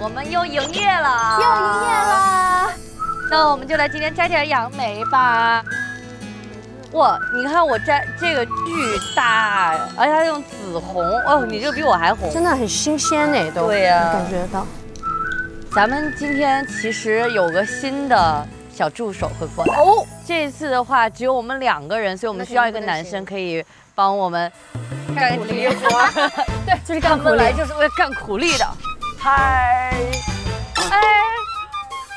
我们又营业了，又营业了。那我们就来今天摘点杨梅吧。哇，你看我摘这个巨大，而且它用紫红，哦，你这个比我还红。真的很新鲜呢，都对呀感觉到。咱们今天其实有个新的小助手会过来哦。这次的话只有我们两个人，所以我们需要一个男生可以帮我们干苦力活。对，就是他干苦力。们来就是为了干苦力的。嗨，哎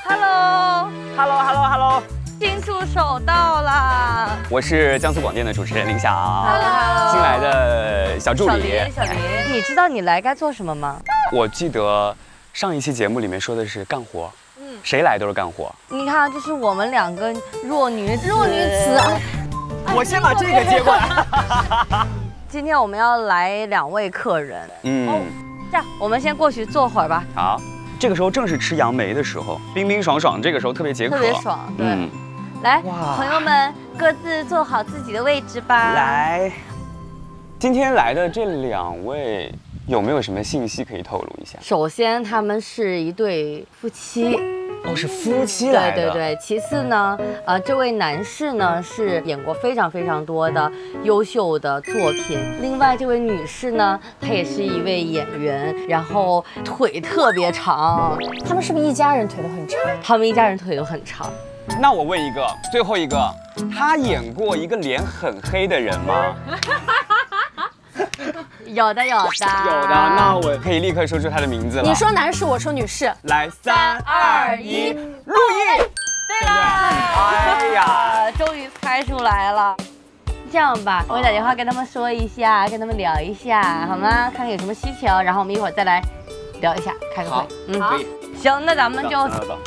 ，Hello，Hello，Hello，Hello，新助手到了。我是江苏广电的主持人林晓。Hello 新来的小助小理。林，小林，你知道你来该做什么吗？我记得上一期节目里面说的是干活，嗯。谁来都是干活。你看，这是我们两个弱女子，弱女子啊，我先把这个接过来。今天我们要来两位客人，嗯，这样我们先过去坐会儿吧，好，这个时候正是吃杨梅的时候，冰冰爽爽，这个时候特别解渴，特别爽。对，嗯，来，朋友们各自坐好自己的位置吧。，来，今天来的这两位有没有什么信息可以透露一下？首先他们是一对夫妻。哦，是夫妻来的。对对对，其次呢，呃，这位男士呢是演过非常非常多的优秀的作品。另外这位女士呢，她也是一位演员，然后腿特别长，他们是不是一家人腿都很长？他们一家人腿都很长。那我问一个，最后一个，他演过一个脸很黑的人吗？有的有的有的，那我可以立刻说出他的名字了。你说男士，我说女士。来，三二一，陆毅。对了，哎呀，终于猜出来了。这样吧，我打电话跟他们说一下，跟他们聊一下，好吗？看看有什么需求，然后我们一会儿再来聊一下，开个会。嗯可以。行，那咱们就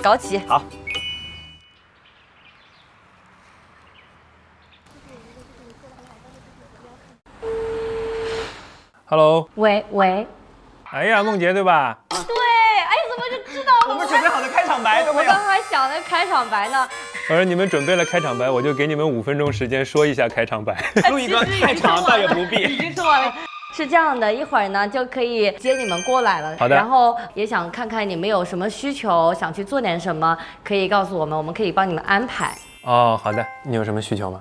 搞起。好。Hello，喂喂，哎呀，梦洁对吧？对，哎，怎么就知道了？我们准备好的开场白都没有我刚。还想着开场白呢。我说你们准备了开场白，我就给你们五分钟时间说一下开场白。录一个太长倒也不必已必。经说完了。是这样的，一会儿呢就可以接你们过来了。好的然后也想看看你们有什么需求，想去做点什么，可以告诉我们，我们可以帮你们安排。哦，好的，你有什么需求吗？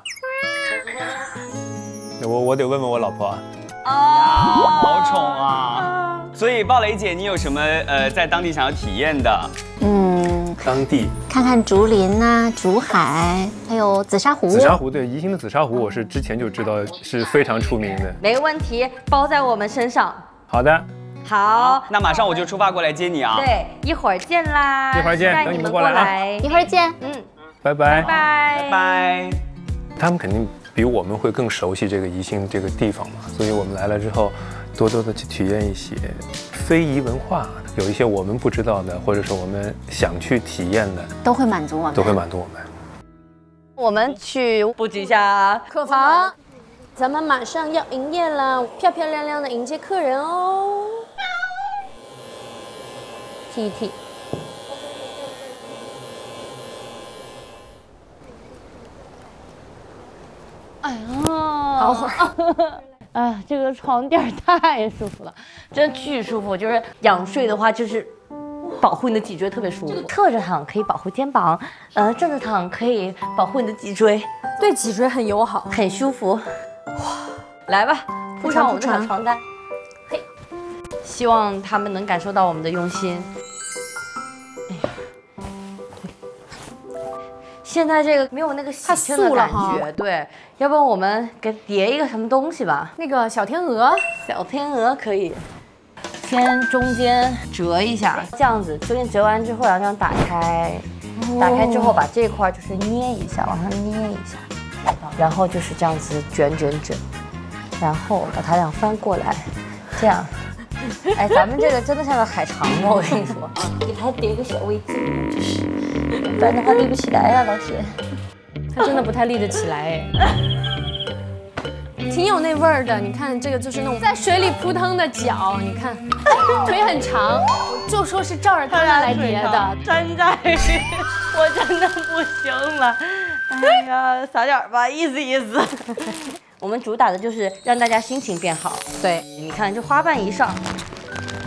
我我得问问我老婆啊。哦，好宠啊！所以鲍蕾姐，你有什么呃在当地想要体验的？嗯，当地看看竹林呐、竹海，还有紫砂壶。紫砂壶，对宜兴的紫砂壶，我是之前就知道是非常出名的。没问题，包在我们身上。好的，好，那马上我就出发过来接你啊！对，一会儿见啦。一会儿见等你们过来。一会儿见。嗯，拜拜。拜拜拜。他们肯定比我们会更熟悉这个宜兴这个地方嘛，所以我们来了之后，多多的去体验一些非遗文化，有一些我们不知道的，或者是我们想去体验的，都会满足我们。都会满足我们。我们去布置一下客房，咱们马上要营业了，漂漂亮亮的迎接客人哦。踢一哎呀，好，哎呀，这个床垫太舒服了，真的巨舒服。就是仰睡的话，就是保护你的脊椎特别舒服。侧着躺可以保护肩膀，呃，正着躺可以保护你的脊椎，对脊椎很友好。很舒服。哇，来吧，铺上我们的小床单。嘿，希望他们能感受到我们的用心。现在这个没有那个喜太庆的感觉，对，要不然我们给叠一个什么东西吧？那个小天鹅，小天鹅可以，先中间折一下，这样子，中间折完之后，然后这样打开，打开之后把这块就是捏一下，往上捏一下，然后就是这样子卷卷卷，然后把它这样翻过来，这样。哎，咱们这个真的像个海肠吗，我跟你说，给它叠个小围巾，就是，不然的话立不起来呀、老铁。他真的不太立得起来哎。挺有那味儿的。你看这个就是那种在水里扑腾的脚，你看腿很长，就说是照着他来叠的。山寨，我真的不行了。哎呀，撒点儿吧，意思意思。我们主打的就是让大家心情变好。对，你看这花瓣一上，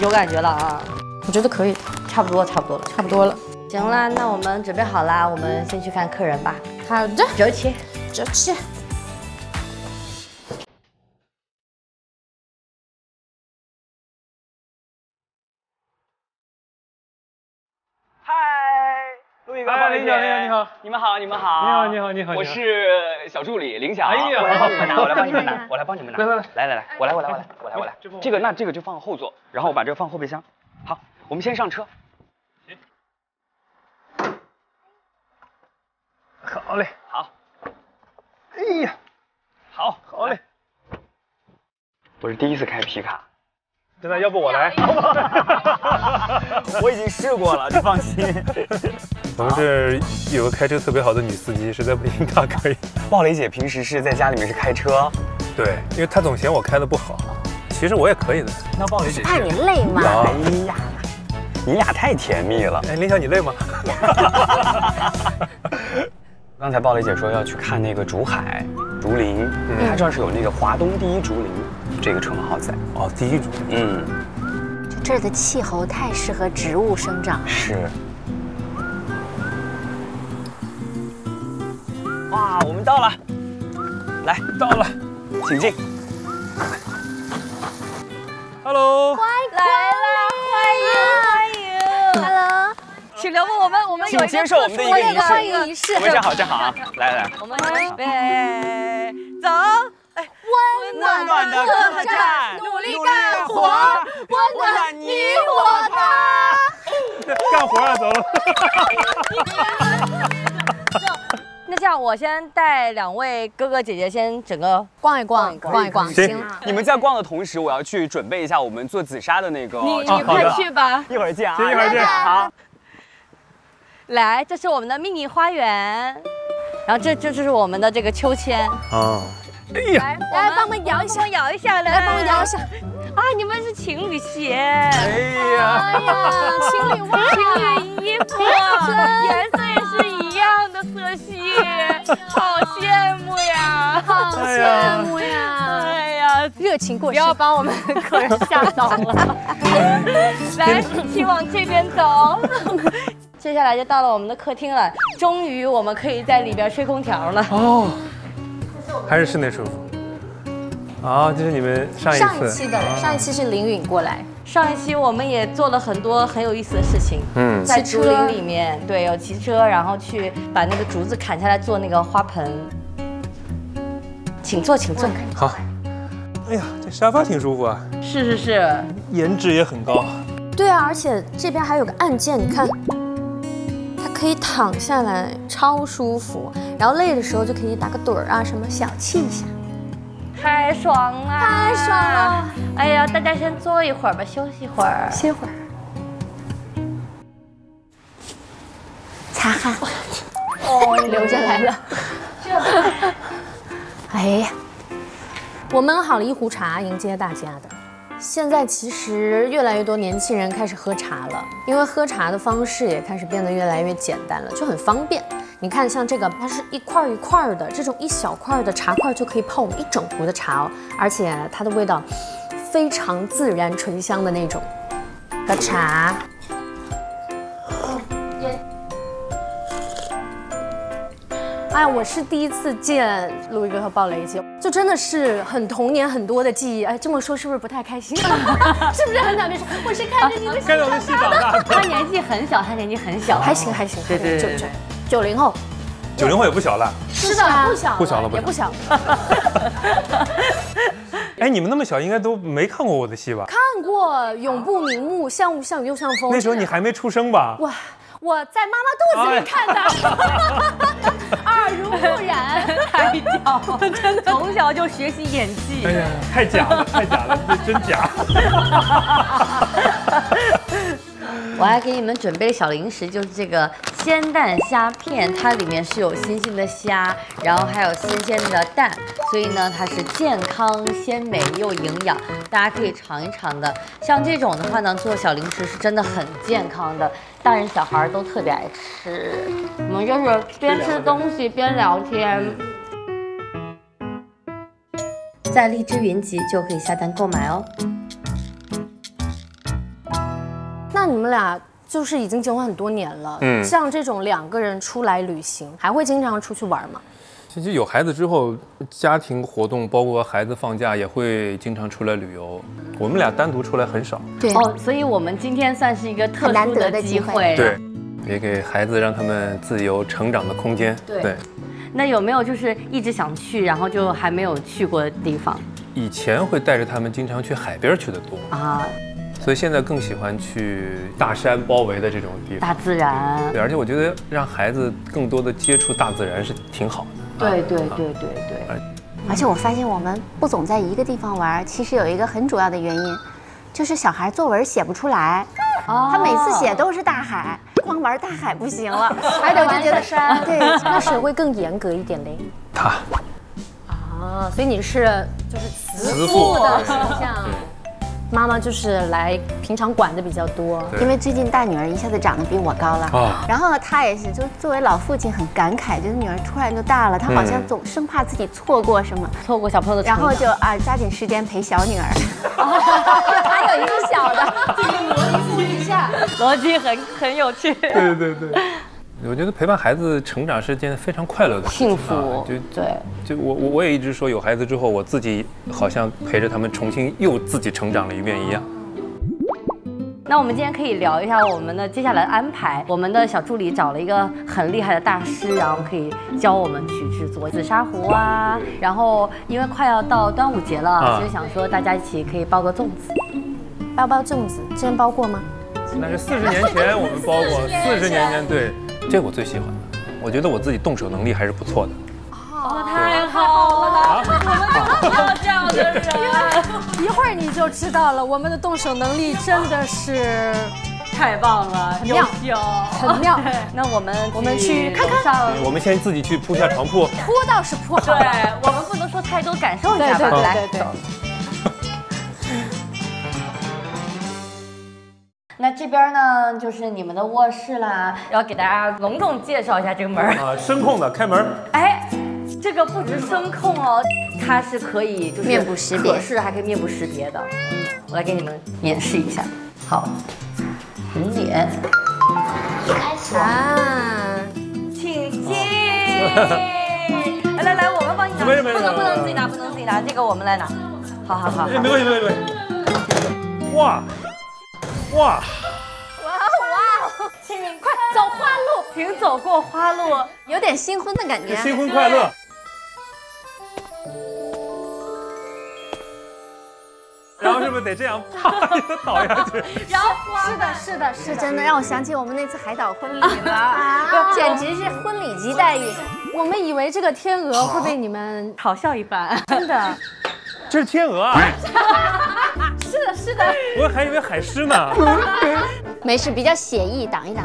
有感觉了啊，我觉得可以，差不多差不多了。差不多了。行啦，那我们准备好啦，我们先去看客人吧。好的，折切。折切。陆毅哥，哎鲍蕾姐林晓林晓你好，你们好，你们好，你好你好你好我是小助理林晓，哎呀。我来帮你们拿，好我来帮你们拿，我来帮你们拿，来来来来。来来，我来我来我来我来我来。这个那这个就放后座，然后我把这个放后备箱。好，我们先上车。行。好嘞，好，哎呀，好，好嘞，我是第一次开皮卡，真的，要不我来？我已经试过了，你放心。我们这有个开车特别好的女司机，实在不行她可以。鲍蕾姐平时是在家里面是开车，对，因为她总嫌我开的不好，其实我也可以的。那鲍蕾姐怕你累嘛。啊哎呀，你俩太甜蜜了。哎，林晓你累吗？刚才鲍蕾姐说要去看那个竹海竹林，嗯她这儿是有那个华东第一竹林这个称号在。哦，第一竹林。嗯，就这儿的气候太适合植物生长。是。来到了，请进。Hello，来啦，欢迎。欢迎。Hello，请留步，我们我们有请接受我们的一个仪式。欢迎仪式。我们站好站好啊，来来，我们预备走。哎，温暖的客栈，努力干活，温暖你我他。干活啊，走 这样，我先带两位哥哥姐姐先整个逛一逛，逛一逛。行你们在逛的同时，我要去准备一下我们做紫砂的那个。你你快去吧。一会儿见啊，行一会儿见好。来，这是我们的秘密花园，然后这这就是我们的这个秋千。啊，哎呀，来帮忙摇一下帮我，摇一下，来来帮我摇一下。啊！你们是情侣鞋，哎呀，哎呀，情侣袜，情侣衣服，颜色也是一样的色系，好羡慕呀！好羡慕呀！哎呀，热情过不要。把我们客人吓到了。来，请往这边走。接下来就到了我们的客厅了，终于我们可以在里边吹空调了。哦，还是室内舒服。啊，这是你们上一次。上一期的，上一期是林允过来，上一期我们也做了很多很有意思的事情，嗯在竹林里面，对，有骑车，然后去把那个竹子砍下来做那个花盆。请坐，请坐。好。哎呀，这沙发挺舒服啊，是是是，颜值也很高。对啊，而且这边还有个按键，你看，它可以躺下来，超舒服。然后累的时候就可以打个盹儿啊，什么小憩一下。太爽了，太爽了！哎呀，大家先坐一会儿吧，休息会儿。歇会儿。擦汗。哦，流下来了。哎呀，我焖好了一壶茶迎接大家的。现在其实越来越多年轻人开始喝茶了，因为喝茶的方式也开始变得越来越简单了，就很方便。你看，像这个，它是一块儿一块儿的，这种一小块的茶块就可以泡我们一整壶的茶哦，而且它的味道非常自然醇香的那种。喝茶，哎，我是第一次见陆毅哥和鲍蕾姐，就真的是很童年很多的记忆。哎，这么说是不是不太开心？是不是很想别说？我是看着你的戏跟着我的戏长大的。他 年纪很小，他年纪很小，还行还行，对对对对九九九零后，九零后也不小了。是的，不小不小了不也不小。哎，你们那么小，应该都没看过我的戏吧？看过《永不瞑目》，像雾像雨又像风。那时候你还没出生吧？哇，我在妈妈肚子里看的，耳濡目染。太屌，真的，从小就学习演技。哎呀，太假了，太假了，这真假。我还给你们准备小零食，就是这个鲜蛋虾片，它里面是有新鲜的虾，然后还有新鲜的蛋，所以呢，它是健康、鲜美又营养，大家可以尝一尝的。像这种的话呢，做小零食是真的很健康的，大人小孩都特别爱吃。我们就是边吃东西边聊天。在荔枝云集就可以下单购买哦。那你们俩就是已经结婚很多年了，嗯像这种两个人出来旅行，还会经常出去玩吗？其实有孩子之后，家庭活动包括孩子放假也会经常出来旅游。我们俩单独出来很少，对，哦，所以我们今天算是一个特难殊得的机机会。会对，也给孩子让他们自由成长的空间。对那有没有就是一直想去，然后就还没有去过的地方以前会带着他们经常去海边去的多，啊？所以现在更喜欢去大山包围的这种地方。大自然。对，而且我觉得让孩子更多的接触大自然是挺好的。对对啊对对对。而且我发现我们不总在一个地方玩，其实有一个很主要的原因，就是小孩作文写不出来，哦他每次写都是大海，光玩大海不行了，还得就觉得山。对，那谁会更严格一点嘞？他啊，所以你是就是慈父的形象，妈妈就是来平常管的比较多。因为最近大女儿一下子长得比我高了。啊，然后她也是，就作为老父亲很感慨，就是女儿突然就大了，她好像嗯总生怕自己错过什么，错过小朋友的，然后就啊抓紧时间陪小女儿。还有一个小的，这个逻辑一下逻辑很很有趣。对对对。我觉得陪伴孩子成长是件非常快乐的事情幸福啊就对，就我我我也一直说，有孩子之后，我自己好像陪着他们重新又自己成长了一遍一样。那我们今天可以聊一下我们的接下来的安排。我们的小助理找了一个很厉害的大师，然后可以教我们去制作紫砂壶啊。然后因为快要到端午节了，啊所以想说大家一起可以包个粽子。包包粽子，之前包过吗？那是四十年前我们包过，四十年前对，这我最喜欢的。我觉得我自己动手能力还是不错的。哦，太好了，我们就需要这样的人。一会儿你就知道了，我们的动手能力真的是太棒了，优妙秀，很妙。那我们我们去看看。我们先自己去铺下床铺。铺倒是铺好对了，，我们不能说太多，感受一下吧。对对对这边呢，就是你们的卧室啦，要给大家隆重介绍一下这个门儿。啊，声控的开门。哎，这个不止声控哦，它是可以就是面部识别可视还可以面部识别的。我来给你们演示一下。好，人脸，啊，请进。来来来，我们帮你拿，没事没事不能不能自己拿，不能自己拿，这个我们来拿。好好好好。哎，没关系没关系没关系。哇哇，请快走花路，请走过花路。有点新婚的感觉。新婚快乐！然后是不是得这样啪倒下去？然后是的，是的，是。真的让我想起我们那次海岛婚礼了，简直是婚礼级待遇。我们以为这个天鹅会被你们嘲笑一般。真的，这是天鹅啊！是的，是的。我还以为海狮呢。没事，比较写意，挡一挡。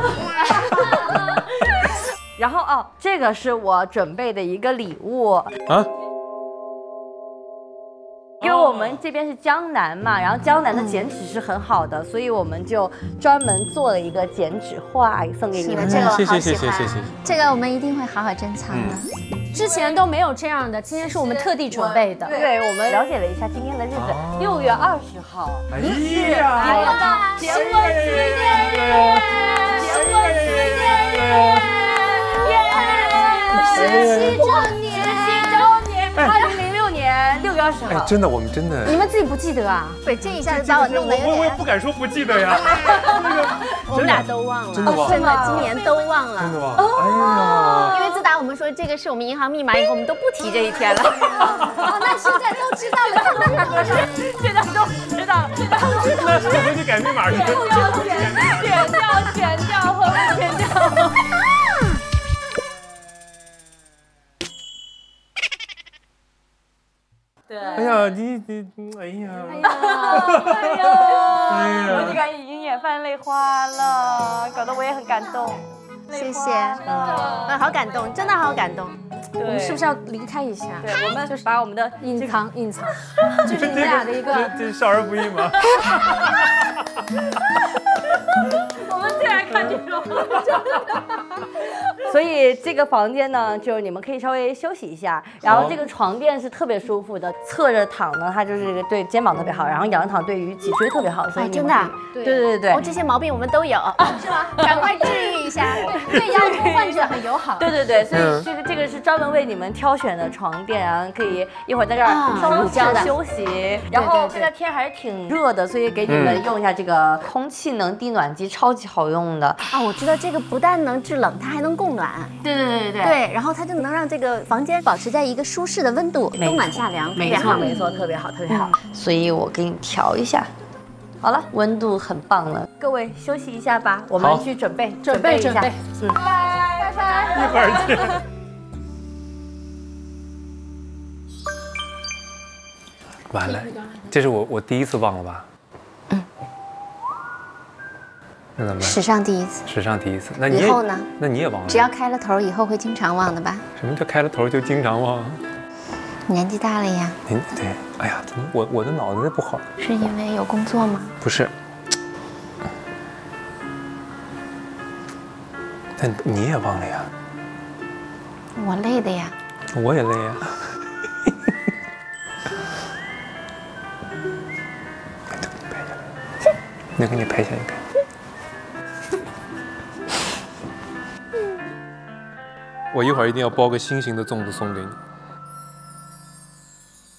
然后哦，这个是我准备的一个礼物，啊，因为我们这边是江南嘛，然后江南的剪纸是很好的，所以我们就专门做了一个剪纸画送给你们。这个我谢谢好喜欢。谢谢谢谢谢这个我们一定会好好珍藏的。之前都没有这样的，今天是我们特地准备的。对，我们了解了一下今天的日子，六月二十号，哎你呀，结婚纪念日，结婚纪念日，耶！十七周年，十七周年，二零零六年六月二十哎，号。真的，我们真的，你们自己不记得啊？对，这一下子把我弄得有我我也，不敢说不记得呀。我们俩都忘了，真的忘真的，今年都忘了。真的吗？哎呀，因为自打我们说这个是我们银行密码以后，我们都不提这一天了。哦，那现在都知道了，现在都知道了，那是回去改密码去。剪掉，剪掉，后面剪掉。对，哎呀，你你，哎呀，哎呀，哎呀我就感觉已经眼泛泪花了，搞得我也很感动。谢谢，嗯，好感动，真的好感动。我们是不是要离开一下？对，我们就是把我们的隐藏隐藏，这是你们俩的一个。这这少儿不宜吗？我们最爱看这种。所以这个房间呢，就是你们可以稍微休息一下，然后这个床垫是特别舒服的，侧着躺呢，它就是对肩膀特别好，然后仰着躺对于脊椎特别好，所以真的啊对对对对哦，这些毛病我们都有，是吗？赶快治愈一下。对腰部患者很友好。对对对，所以嗯这个这个是专门为你们挑选的床垫，然后可以一会儿在这儿啊稍微是这样的休息。然后现在天还是挺热的，所以给你们用一下这个空气能地暖机，超级好用的。啊，我知道这个不但能制冷，它还能供暖。对对对对对，然后它就能让这个房间保持在一个舒适的温度，冬暖夏凉，特没别好。错没错，特别好特别好。所以我给你调一下。好了，温度很棒了，各位休息一下吧，我们去准备准备一下准备。嗯，一会儿见。完了，这是我我第一次忘了吧？那怎么办？史上第一次，史上第一次。那你以后呢？那你也忘了？只要开了头，以后会经常忘的吧？什么叫开了头就经常忘？年纪大了呀，您对，哎呀，怎么我我的脑子不好？是因为有工作吗？不是。但你也忘了呀？我累的呀。我也累呀。那给你拍下一个。我一会儿一定要包个心形的粽子送给你。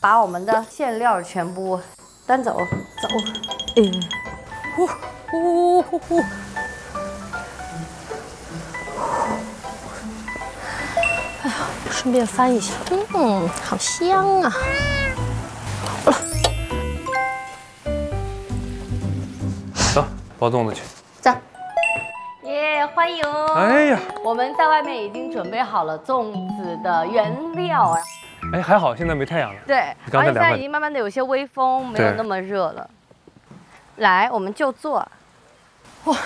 把我们的馅料全部端走，走。嗯，呼呼呼！哎呀，顺便翻一下，嗯，好香啊！走，包粽子去。走，耶，欢迎！哎呀，我们在外面已经准备好了粽子的原料啊。哎，还好现在没太阳了。对，而且现在已经慢慢的有些微风，没有那么热了。来，我们就坐。哇，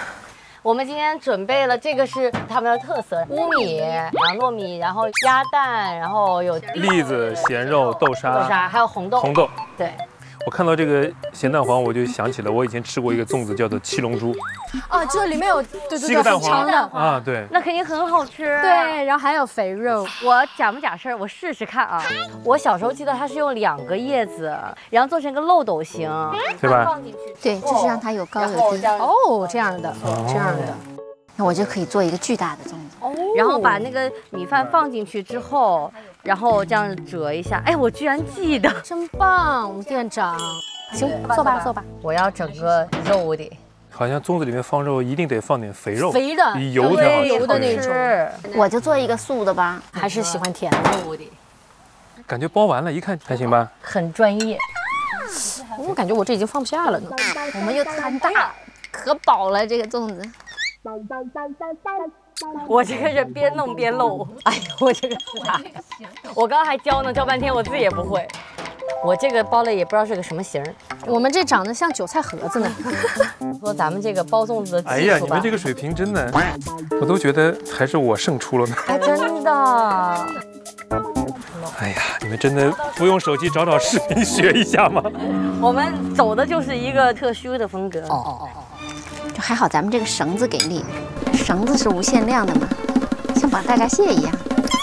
我们今天准备了这个是他们的特色：乌米，然后糯米，然后鸭蛋，然后有栗子、咸肉、豆沙、豆沙，还有红豆。红豆。对，我看到这个咸蛋黄，我就想起了我以前吃过一个粽子，叫做七龙珠。哦，这里面有对对对，七个蛋很长的，啊，对，那肯定很好吃。，对，然后还有肥肉，我假不假事儿，我试试看啊。我小时候记得它是用两个叶子，然后做成一个漏斗形，对吧？放进去。对，就是让它有高有低，哦，这样的，这样的，那我就可以做一个巨大的粽子。哦，然后把那个米饭放进去之后，然后这样折一下。哎，我居然记得，真棒，我们店长，行，坐吧坐吧，我要整个肉的，好像粽子里面放肉一定得放点肥肉，肥的，油才好油的那吃。种，我就做一个素的吧。还是喜欢甜的。的，感觉包完了，一看还行吧？很专业。我感觉我这已经放不下了呢。我们又摊大，可饱了这个粽子。我这个是边弄边漏，哎呦，我这个是啥？我刚刚还教呢，教半天我自己也不会。我这个包了也不知道是个什么形儿。我们这长得像韭菜盒子呢。说咱们这个包粽子的哎呀，你们，这个水平真的，我都觉得还是我胜出了呢。哎，真的。哎呀，你们真的不用手机找找视频学一下吗？我们走的就是一个特殊的风格。哦哦哦，就还好咱们这个绳子给力，绳子是无限量的嘛，像绑大闸蟹一样。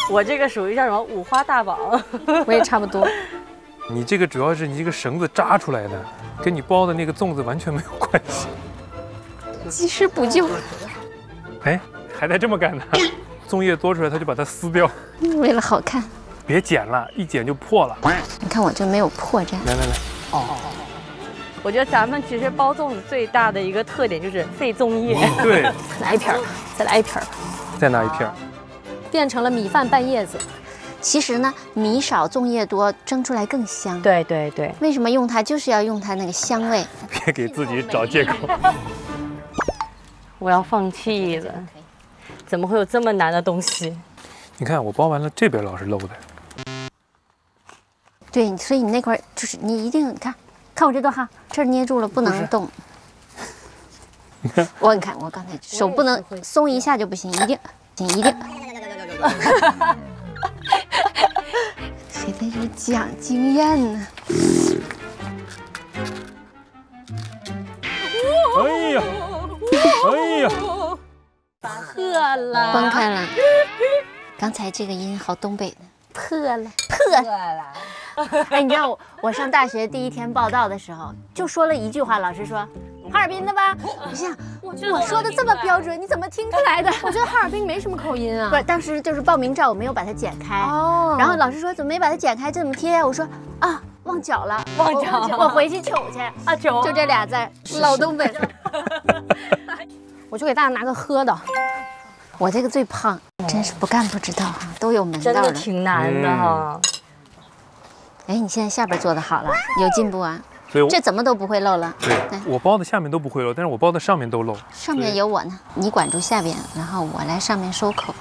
我这个属于叫什么五花大绑。我也差不多。你这个主要是你这个绳子扎出来的，跟你包的那个粽子完全没有关系。及时补救，哎，还在这么干呢？粽叶多出来，他就把它撕掉，为了好看。别剪了，一剪就破了。你看我这没有破绽。来来来，我觉得咱们其实包粽子最大的一个特点就是费粽叶。对，来一片儿吧，再来一片儿吧，再拿一片儿。变成了米饭拌叶子。其实呢，米少粽叶多，蒸出来更香。对对对，为什么用它？就是要用它那个香味。别给自己找借口。我要放弃了。怎么会有这么难的东西？你看我包完了，这边老是漏的。对，所以你那块儿就是你一定看，看我这段哈，这儿捏住了不能动。我你看，我刚才手不能松一下就不行，一定，行一定。谁在这讲经验呢？哎呀，哎呀，破了，崩开了。刚才这个音好东北的，破了，破了。哎，你知道我我上大学第一天报道的时候，就说了一句话，老师说哈尔滨的吧？我想我说的这么标准，你怎么听出来的？我觉得哈尔滨没什么口音啊。不是，当时就是报名照我没有把它剪开，哦然后老师说怎么没把它剪开？这怎么贴呀？我说啊，忘脚了，忘脚了我回去取去。啊，取就这俩字儿，老东北。我就给大家拿个喝的。我这个最胖，真是不干不知道啊，都有门真的道的。挺难的哈。哎，你现在下边做的好了，有进步啊，所以我这怎么都不会漏了。对我包的下面都不会漏，但是我包的上面都漏。上面有我呢，你管住下边，然后我来上面收口。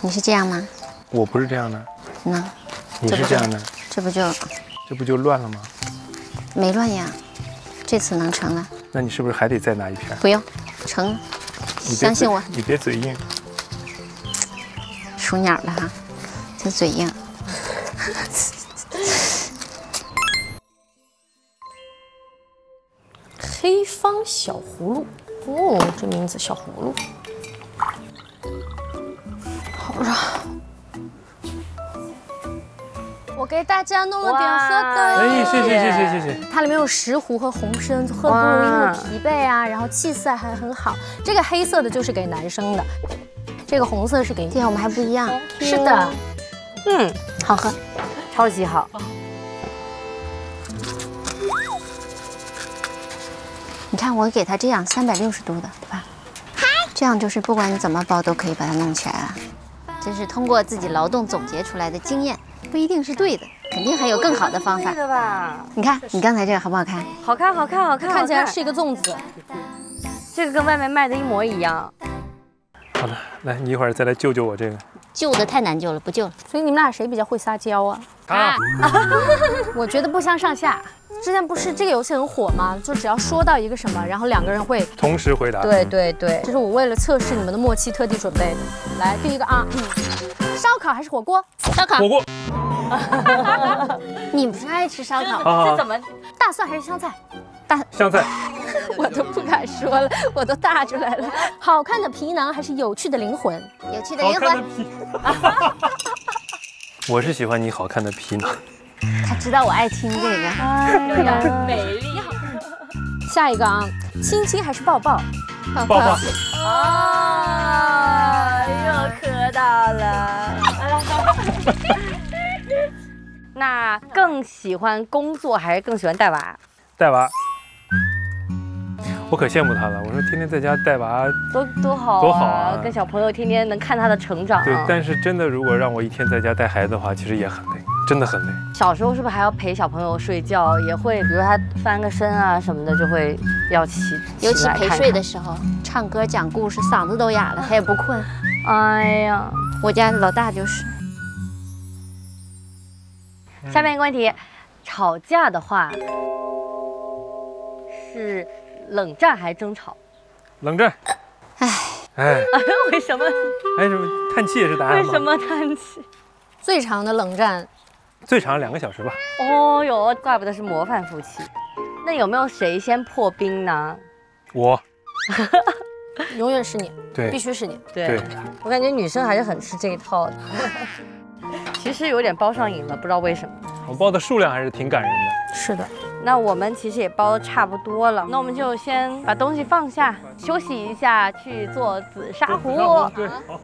你是这样吗？我不是这样的，那你是这样的，这不就这不就乱了吗？没乱呀？这次能成了，那你是不是还得再拿一片？不用，成相信我，你别嘴硬。属鸟的哈，这嘴硬。黑方小葫芦，哦，这名字小葫芦，好热。我给大家弄了点喝的，哎，谢谢谢谢谢谢。它里面有石斛和红参，喝不容易疲惫啊，然后气色还很好。这个黑色的就是给男生的，这个红色是给女这样我们还不一样，是的，嗯，好喝。超级好。你看我给它这样三百六十度的，对吧？这样就是不管你怎么包都可以把它弄起来了。这是通过自己劳动总结出来的经验，不一定是对的，肯定还有更好的方法对。的吧？你看你刚才这个好不好看？好看，好看，好看，看起来是一个粽子。这个跟外面卖的一模一样。好的，来，你一会儿再来救救我这个。救的太难救了，不救了。所以你们俩谁比较会撒娇啊？啊，我觉得不相上下。之前不是这个游戏很火吗？就只要说到一个什么，然后两个人会，同时回答。对对对这，是我为了测试你们的默契特地准备的。来，第一个啊，嗯，烧烤还是火锅？烧烤火，锅。你不是爱吃烧烤？这，怎么？大蒜还是香菜？大香菜。我都不敢说了，我都大出来了。好看的皮囊还是有趣的灵魂？有趣的灵好看的魂。皮。我是喜欢你好看的皮囊。他知道我爱听这个。哎呀，美丽。下一个啊，亲亲还是抱抱？抱抱抱。啊，又磕到了。那更喜欢工作还是更喜欢带娃？带娃。我可羡慕他了。我说天天在家带娃，多多好啊！多好啊跟小朋友天天能看他的成长。对，但是真的如果让我一天在家带孩子的话，其实也很累，真的很累。小时候是不是还要陪小朋友睡觉？也会，比如他翻个身啊什么的，就会要起，尤其陪睡的时候，唱歌讲故事，嗓子都哑了，他也不困。哎呀，我家老大就是，下面一个问题，吵架的话是冷战还争吵？冷战。唉，哎，为什么？哎，什么叹气也是答案吗？为什？么叹气？最长的冷战，最长两个小时吧。哦哟，怪不得是模范夫妻。那有没有谁先破冰呢？我。永远是你，对必须是你。对，我感觉女生还是很吃这一套的。其实有点包上瘾了，不知道为什么。我包的数量还是挺感人的。是的，那我们其实也包的差不多了，那我们就先把东西放下，休息一下，去做紫砂壶。对，好。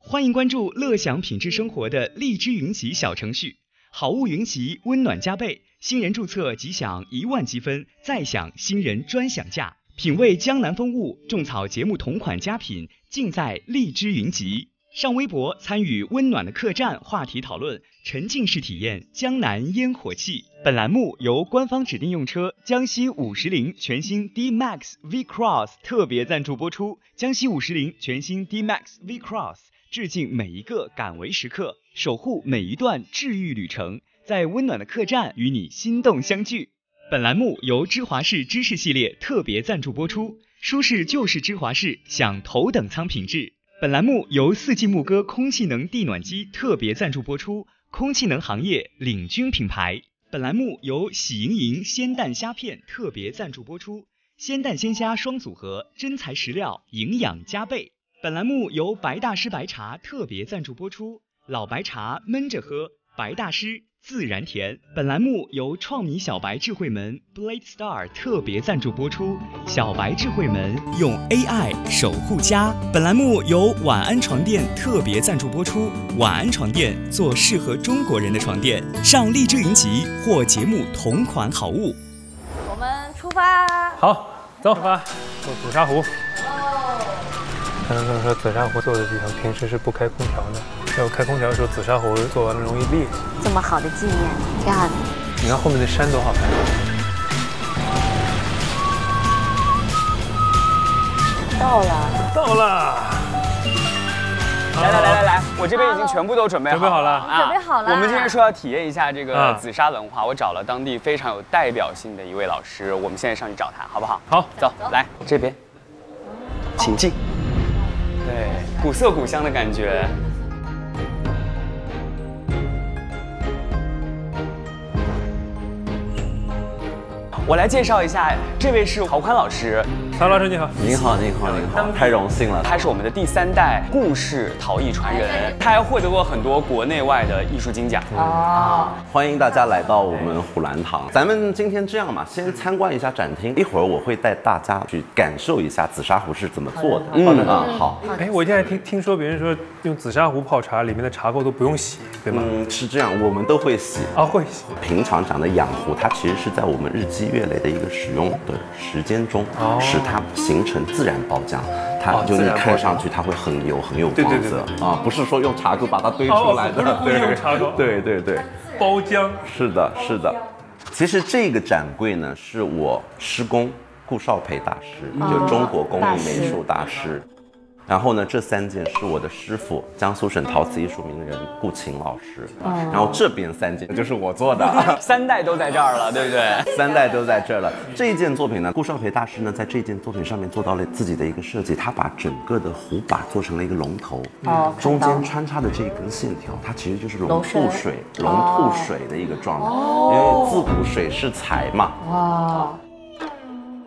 欢迎关注乐享品质生活的荔枝云集小程序，好物云集，温暖加倍，新人注册即享一万积分，再享新人专享价。品味江南风物，种草节目同款佳品，尽在荔枝云集。上微博参与“温暖的客栈”话题讨论，沉浸式体验江南烟火气。本栏目由官方指定用车江西五十铃全新 D Max V Cross 特别赞助播出。江西五十铃全新 D Max V Cross，致敬每一个敢为时刻，守护每一段治愈旅程，在温暖的客栈与你心动相聚。本栏目由芝华士芝士系列特别赞助播出，舒适就是芝华士，享头等舱品质。本栏目由四季牧歌空气能地暖机特别赞助播出，空气能行业领军品牌。本栏目由喜盈盈鲜蛋虾片特别赞助播出，鲜蛋鲜虾双组合，真材实料，营养加倍。本栏目由白大师白茶特别赞助播出，老白茶闷着喝，白大师。自然甜。本栏目由创米小白智慧门 Blade Star 特别赞助播出。小白智慧门用 AI 守护家。本栏目由晚安床垫特别赞助播出。晚安床垫做适合中国人的床垫。上荔枝云集获节目同款好物。我们出发。好，走吧，坐紫砂壶。哦刚刚说紫砂壶做的地方平时是不开空调的。要开空调的时候，紫砂壶做完了容易裂。这么好的纪念，挺好的。你看后面的山多好看！到了，到了！来来来来来，我这边已经全部都准备好准备好了啊！准备好了我们今天说要体验一下这个嗯紫砂文化，我找了当地非常有代表性的一位老师，我们现在上去找他，好不好？好，走，来这边，请进。对，古色古香的感觉。我来介绍一下，这位是曹宽老师，曹老师你好。您好，您好，您好，太荣幸了。他是我们的第三代故事陶艺传人，他还获得过很多国内外的艺术金奖。哦，欢迎大家来到我们虎兰堂。咱们今天这样嘛，先参观一下展厅，一会儿我会带大家去感受一下紫砂壶是怎么做的。嗯啊，好。哎，我现在听听说别人说用紫砂壶泡茶，里面的茶垢都不用洗，对吗？嗯，是这样，我们都会洗。啊，会洗。平常讲的养壶，它其实是在我们日积月累的一个使用的时间中，哦使它形成自然包浆。它哦就你看上去它会很油很有光泽对对对啊，不是说用茶垢把它堆出来的，哦不是 用茶垢对对对。包浆。是的，是的。其实这个展柜呢，是我师公顾少培大师，就中国工艺美术大师。然后呢，这三件是我的师傅，江苏省陶瓷艺术名人顾琴老师。然后这边三件就是我做的，三代都在这儿了，对不对？三代都在这儿了。这一件作品呢，顾少培大师呢，在这件作品上面做到了自己的一个设计，他把整个的壶把做成了一个龙头，哦中间穿插的这一根线条，它其实就是龙吐水、龙吐水的一个状态，因为自古水是财嘛。哇，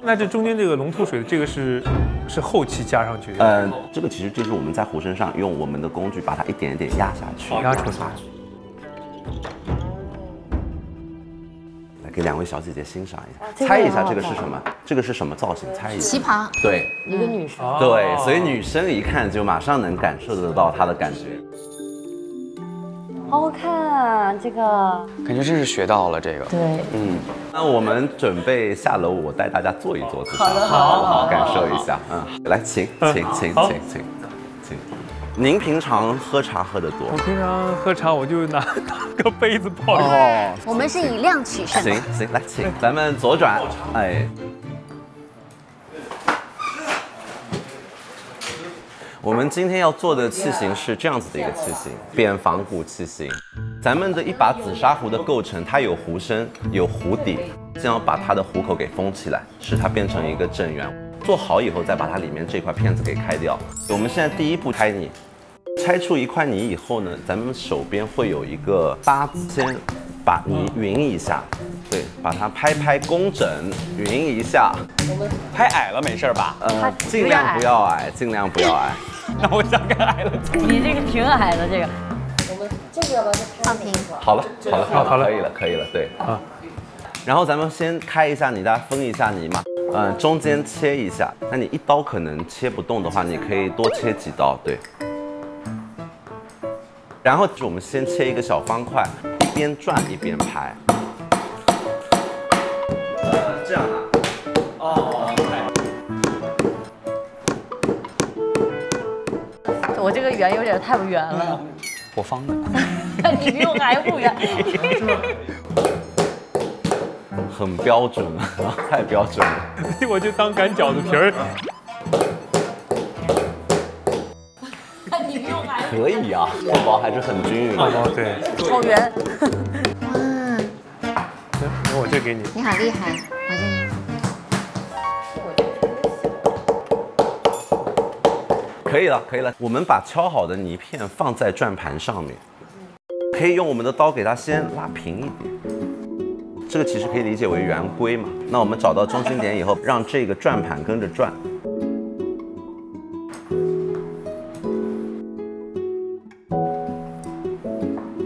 那这中间这个龙吐水的这个是是后期加上去的。呃，这个其实就是我们在壶身上用我们的工具把它一点一点压下去，压出来。来给两位小姐姐欣赏一下，这个猜一下这个是什么？这个是什么造型？猜一下。旗袍，对一个女生，哦对，所以女生一看就马上能感受得到她的感觉。好好看啊，这个，感觉真是学到了这个。对，嗯，那我们准备下楼，我带大家坐一坐，自好的好好的不好？感受一下，嗯，来，请，请，请，请，请，请。您平常喝茶喝得多我？平常喝茶我就拿拿个杯子泡着。哦，我们是以量取胜。行行，来，请咱们左转，哎。我们今天要做的器型是这样子的一个器型，扁仿古器型。咱们的一把紫砂壶的构成，它有壶身，有壶底，先要把它的壶口给封起来，使它变成一个正圆。做好以后，再把它里面这块片子给开掉。我们现在第一步开泥，拆出一块泥以后呢，咱们手边会有一个八字，先把泥匀一下，对，把它拍拍工整，匀一下，拍矮了没事儿吧？呃，尽量不要矮，尽量不要矮。那我想看矮了。你这个挺矮的这个，放平，好了，好了，好了，好了可以了，可以了，对。啊然后咱们先开一下泥，大家分一下泥嘛，嗯、中间切一下。那你一刀可能切不动的话，你可以多切几刀，对。然后我们先切一个小方块，一边转一边拍。呃，这样啊。我这个圆有点太不圆了，我方的。你比我还不圆。很标准了，太标准了。我就当擀饺子皮儿。你比我还可以啊，薄薄还是很均匀的。哦，对，好圆。哇，那我这给你。你好厉害！我这可以了，可以了。我们把敲好的泥片放在转盘上面，可以用我们的刀给它先拉平一点。这个其实可以理解为圆规嘛。那我们找到中心点以后，让这个转盘跟着转。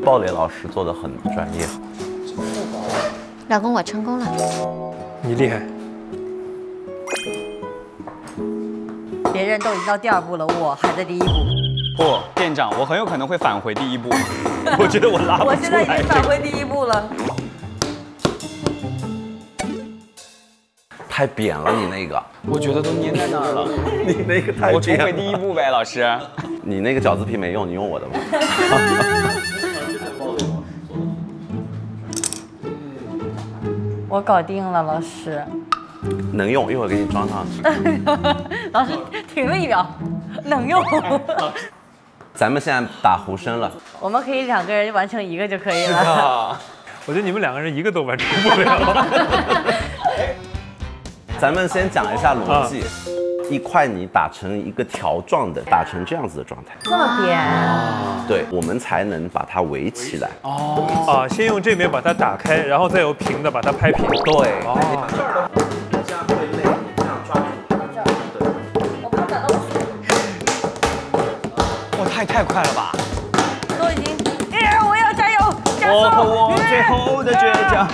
鲍蕾老师做的很专业，老公，我成功了。你厉害。别人都已经到第二步了，我还在第一步。不，店长，我很有可能会返回第一步。我觉得我拉不我现在已经。返回第一步了。太扁了，你那个，我觉得都粘在那儿了。你那个太我重扁了。回第一步呗，老师。你那个饺子皮没用，你用我的吧。我搞定了，老师。能用，一会儿给你装上去。老师停了一秒，能用。咱们现在打壶身了，我们可以两个人完成一个就可以了。啊，我觉得你们两个人一个都完成不了。咱们先讲一下逻辑。一块泥打成一个条状的，打成这样子的状态，这么扁，对我们才能把它围起来。哦啊，先用这边把它打开，然后再用平的把它拍平。对，哦，我太太快了吧！都已经，哎，我要加油，加我和速！我最后的倔强。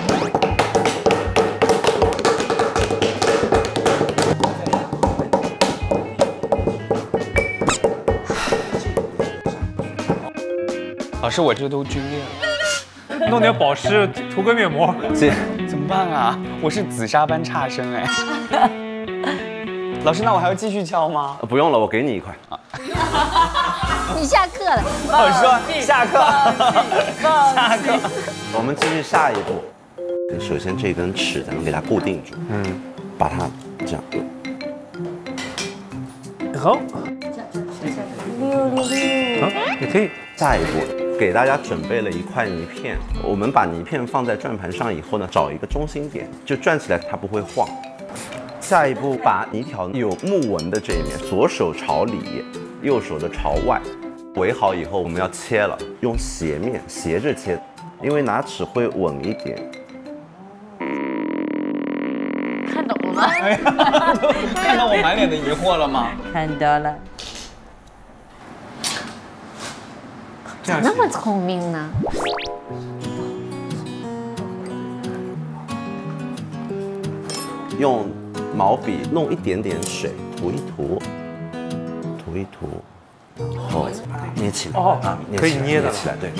老师，我这都皲裂了，弄点保湿，涂个面膜。姐怎么办啊？我是紫砂般差生哎。老师，那我还要继续敲吗？不用了，我给你一块。你下课了，老师说下课，下课。我们继续下一步。首先这根尺咱们给它固定住，嗯，把它这样。好，六六六好，也可以。下一步，给大家准备了一块泥片。我们把泥片放在转盘上以后呢，找一个中心点，就转起来它不会晃。下一步，把泥条有木纹的这一面，左手朝里，右手的朝外，围好以后，我们要切了，用斜面斜着切，因为拿尺会稳一点。看懂了吗？看到我满脸的疑惑了吗？看到了。怎么那么聪明呢？用毛笔弄一点点水，涂一涂，涂一涂，后把它捏起来。哦啊起来可以捏的起来，对。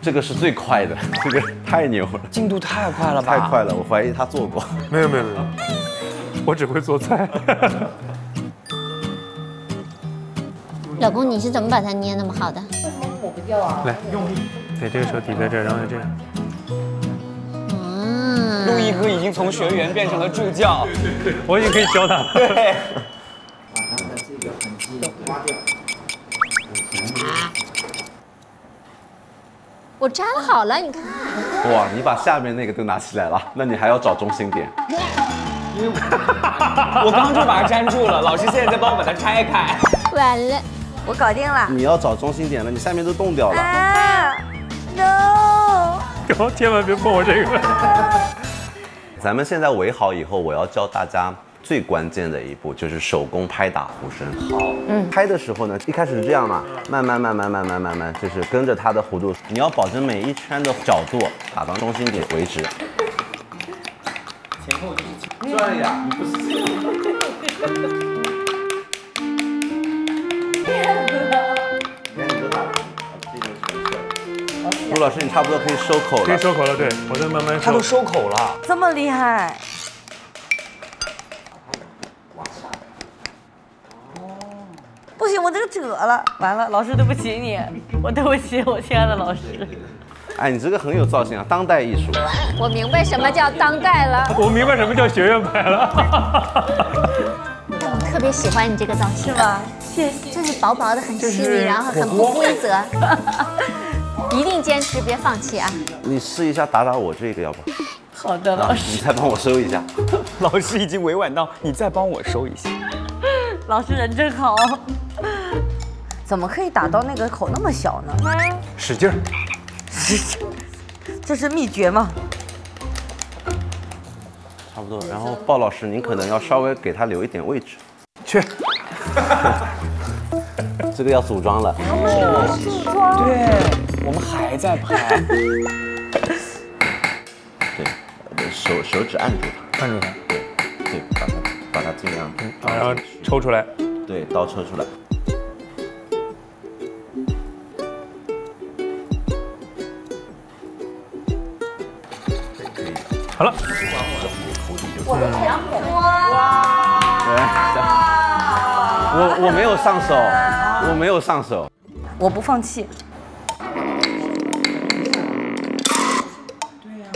这个是最快的，这个太牛了，进度太快了吧？太快了，我怀疑他做过。没有没有没有，我只会做菜。老公，你是怎么把它捏那么好的？为什么抹不掉啊来，用力对，这个手抵在这儿，然后就这样。嗯，陆毅哥已经从学员变成了助教。我已经可以教他了。对，我粘好了，你看。哇，你把下面那个都拿起来了，那你还要找中心点。我刚刚就把它粘住了，老师现在在帮我把它拆开。完了，我搞定了。你要找中心点了，你下面都冻掉了。啊，no！千万别碰我这个。咱们现在围好以后，我要教大家最关键的一步，就是手工拍打壶身。好，嗯，拍的时候呢，一开始是这样嘛，慢慢慢慢慢慢慢慢，就是跟着它的弧度，你要保证每一圈的角度打到中心点为止。前后就是转呀，你不是。陆老师，你差不多可以收口了可以。收口了，对我在慢慢收他都。收口了，这么厉害，不行，我这个褶了，完了，老师对不起你，我对不起我亲爱的老师。哎，你这个很有造型啊，当代艺术。我明白什么叫当代了，我明白什么叫学院派了。我特别喜欢你这个造型，是吗？谢谢。就是薄薄的，很细腻，然后很不规则。一定坚持，别放弃啊！你试一下打打我这个，要不？好的，老师。你再帮我收一下。老师已经委婉到你再帮我收一下。老师人真好。怎么可以打到那个口那么小呢？使劲儿。这是秘诀吗？差不多。然后鲍老师，您可能要稍微给他留一点位置。去。这个要组装了。组装。对，我们还在拍。对，手手指按住它，按住它。对，对，尽量。然后抽出来。对，刀抽出来。好了，我的两朵哇！我我没有上手，我没有上手，我不放弃。对呀，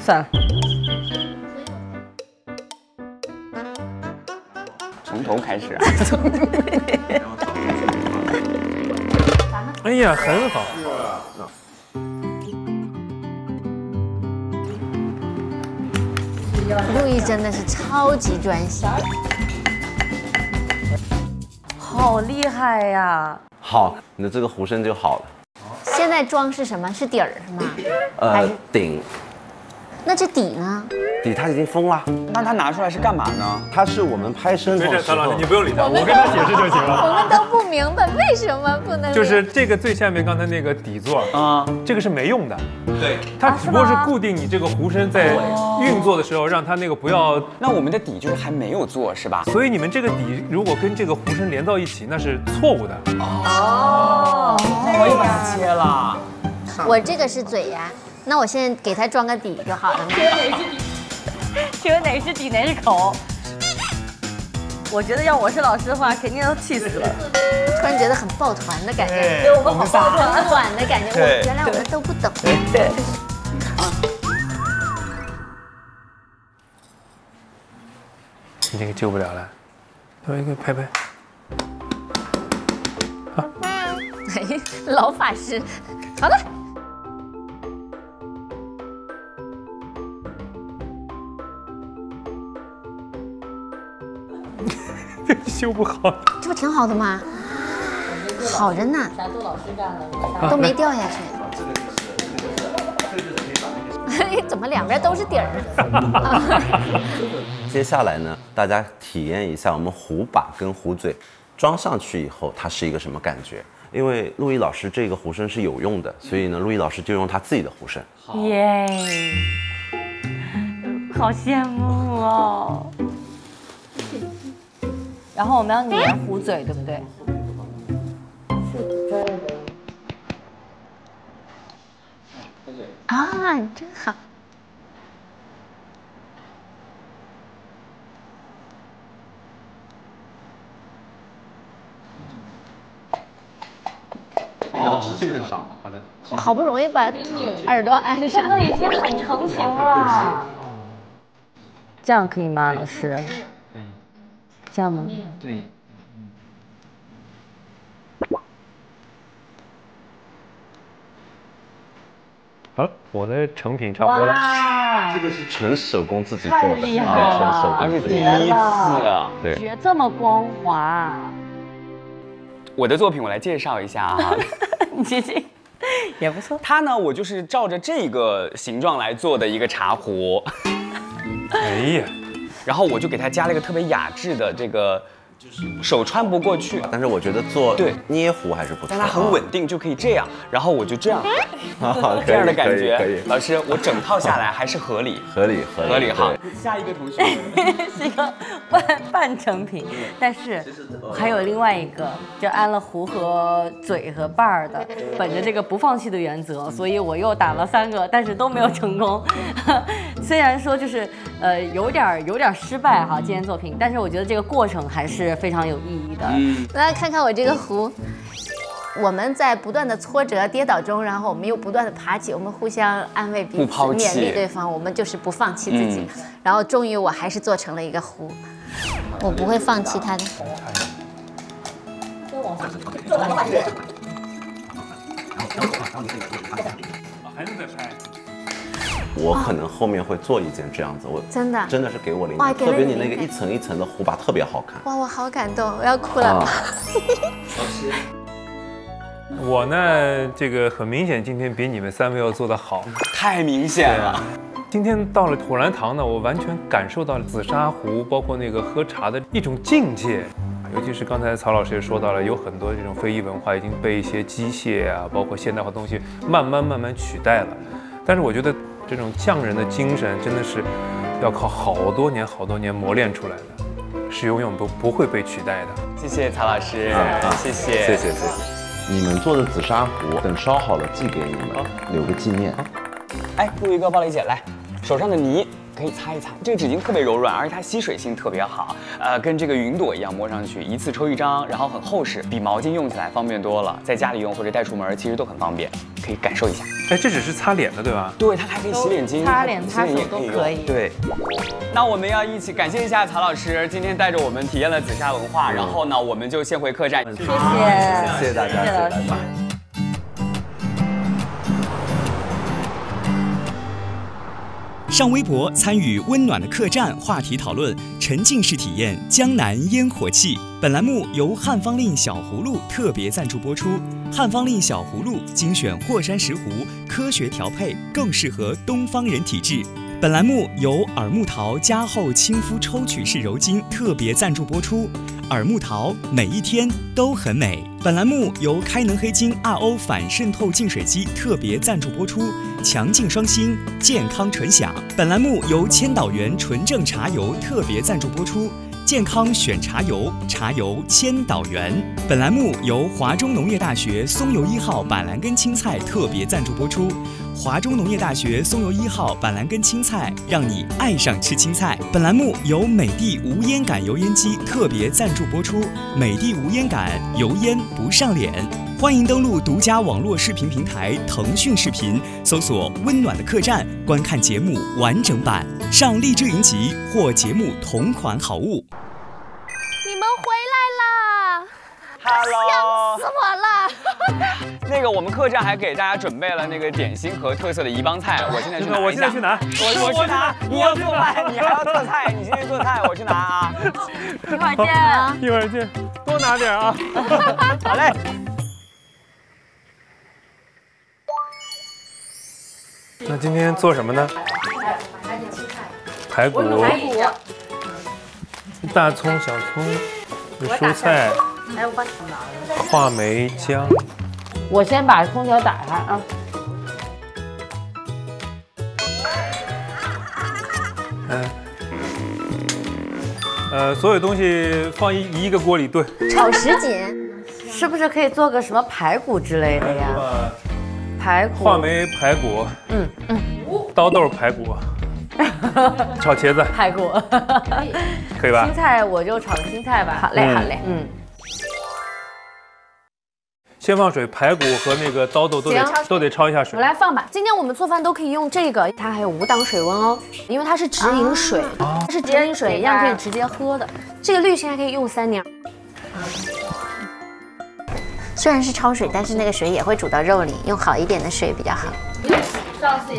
算了，头开始啊！哎呀，很好。陆毅真的是超级专心，好厉害呀！好，你的这个壶身就好了。现在装是什么？是底儿是吗？呃，顶。那这底呢？底它已经封了。那它拿出来是干嘛呢？它是我们拍生没事，唐老师你不用理他，我跟他解释就行了。我们都不明白为什么不能。就是这个最下面刚才那个底座啊，这个是没用的。对，它只不过是固定你这个壶身在运作的时候，让它那个不要。那我们的底就是还没有做是吧？所以你们这个底如果跟这个壶身连到一起，那是错误的。哦，我也把它切了。我这个是嘴呀。那我现在给它装个底就好了吗？请问哪是底，哪是口？我觉得要我是老师的话，肯定要气死了。突然觉得很抱团的感觉，对我们好抱团，很暖的感觉。我原来我们都不懂。对。你这个救不了了，来一个拍拍。好。哎，老法师，好了。修不好，这不挺好的吗？好着呢，全都老师干了，都没掉下去。哎，怎么两边都是底儿？接下来呢，大家体验一下我们壶把跟壶嘴装上去以后，它是一个什么感觉？因为陆毅老师这个壶身是有用的，所以呢，陆毅老师就用他自己的壶身。耶，好羡慕哦。然后我们要粘壶嘴，对不对？是这儿的。啊，真好。好的。好不容易把耳朵安上，这已经很成型了。这样可以吗，老师？这样吗？对。好，我的成品差不多了。哇，这个是纯手工自己做的，太厉害了，而且第一次啊，对，绝这么光滑。我的作品我来介绍一下啊，你这这也不错。它呢，我就是照着这个形状来做的一个茶壶。哎呀。然后我就给它加了一个特别雅致的这个，就是手穿不过去，但是我觉得做对捏壶还是不错，但它很稳定，就可以这样。然后我就这样，这样的感觉。老师，我整套下来还是合理，合理，合理。哈，下一个同学 是一个半半成品，但是还有另外一个，就安了壶和嘴和把儿的。本着这个不放弃的原则，所以我又打了三个，但是都没有成功。虽然说就是呃有点有点失败哈，今天作品，但是我觉得这个过程还是是非常有意义的。嗯，来看看我这个壶。我们在不断的挫折、跌倒中，然后我们又不断的爬起，我们互相安慰彼此，不勉励对方，我们就是不放弃自己。然后终于我还是做成了一个壶，我不会放弃它的。还能再拍。我可能后面会做一件这样子，我真的真的是给我灵哇感，特别你那个一层一层的壶把特别好看哇，我好感动，我要哭了。啊。我呢，这个很明显，今天比你们三位要做得好。太明显了。今天到了土然堂呢，我完全感受到了紫砂壶，包括那个喝茶的一种境界。尤其是刚才曹老师也说到了，有很多这种非遗文化已经被一些机械啊，包括现代化东西慢慢慢慢取代了。但是我觉得这种匠人的精神真的是要靠好多年、好多年磨练出来的，是永远不不会被取代的。谢谢曹老师，谢谢，谢谢谢谢。你们做的紫砂壶，等烧好了寄给你们，留个纪念。哎，陆一哥、鲍蕾姐，来，手上的泥可以擦一擦。这个纸巾特别柔软，而且它吸水性特别好，呃，跟这个云朵一样，摸上去一次抽一张，然后很厚实，比毛巾用起来方便多了。在家里用或者带出门，其实都很方便，可以感受一下。哎，这只是擦脸的，对吧？对，它还可以洗脸巾，擦脸擦手也都可以对，那我们要一起感谢一下曹老师，今天带着我们体验了紫砂文化，然后呢，我们就先回客栈。谢谢，谢谢谢大家，谢谢老师。上微博参与温暖的客栈话题讨论，沉浸式体验江南烟火气。本栏目由汉方令小葫芦特别赞助播出。汉方令小葫芦精选霍山石斛，科学调配，更适合东方人体质。本栏目由耳木桃加厚亲肤抽取式柔巾特别赞助播出。耳木桃每一天都很美。本栏目由开能黑金 RO 反渗透净水机特别赞助播出，强劲双芯，健康纯享。本栏目由千岛园纯正茶油特别赞助播出，健康选茶油，茶油千岛源。本栏目由华中农业大学松油一号板蓝根青菜特别赞助播出。华中农业大学松油一号板蓝根青菜，让你爱上吃青菜。本栏目由美的无烟感油烟机特别赞助播出，美的无烟感，油烟不上脸。欢迎登录独家网络视频平台腾讯视频，搜索“温暖的客栈”，观看节目完整版。上荔枝云集获节目同款好物。你们回来啦！Hello，死我了！那个我们客栈还给大家准备了那个点心和特色的宜邦菜，我现在去拿一下。我现在去拿我我去拿。你要做饭，你还要做菜，你今天做菜，我去拿啊。一会儿见。一会儿见，多拿点啊。好嘞。那今天做什么呢？排骨，排骨，大葱、小葱，有蔬菜，哎，我帮你拿了。话梅、姜。我先把空调打开啊。嗯，呃，所有东西放一一个锅里炖。炒什锦，是不是可以做个什么排骨之类的呀？排骨。话梅排骨，嗯嗯。刀豆排骨，炒茄子排骨。可以吧青？菜我就炒个青菜吧。好嘞好嘞。嗯。先放水，排骨和那个刀豆都得都得焯一下水我。来放吧。今天我们做饭都可以用这个，它还有五档水温哦，因为它是直饮水，它是直饮水，一样可以直接喝的。这个滤芯还可以用三年。虽然是焯水，但是那个水也会煮到肉里，用好一点的水比较好。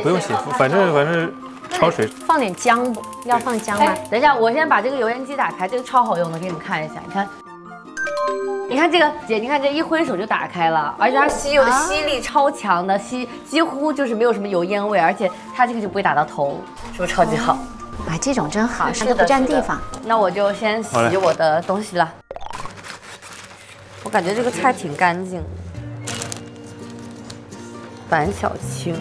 不用洗，反正反正焯水。放点姜不？要放姜吗？哎，等一下，我先把这个油烟机打开，这个超好用的，给你们看一下。你看，你看这个姐，你看这一挥手就打开了，而且它吸油吸力超强的，吸几乎就是没有什么油烟味，而且它这个就不会打到头，是不是超级好？啊，这种真好，是这个不占地方。那我就先洗我的东西了。我感觉这个菜挺干净的，板小青。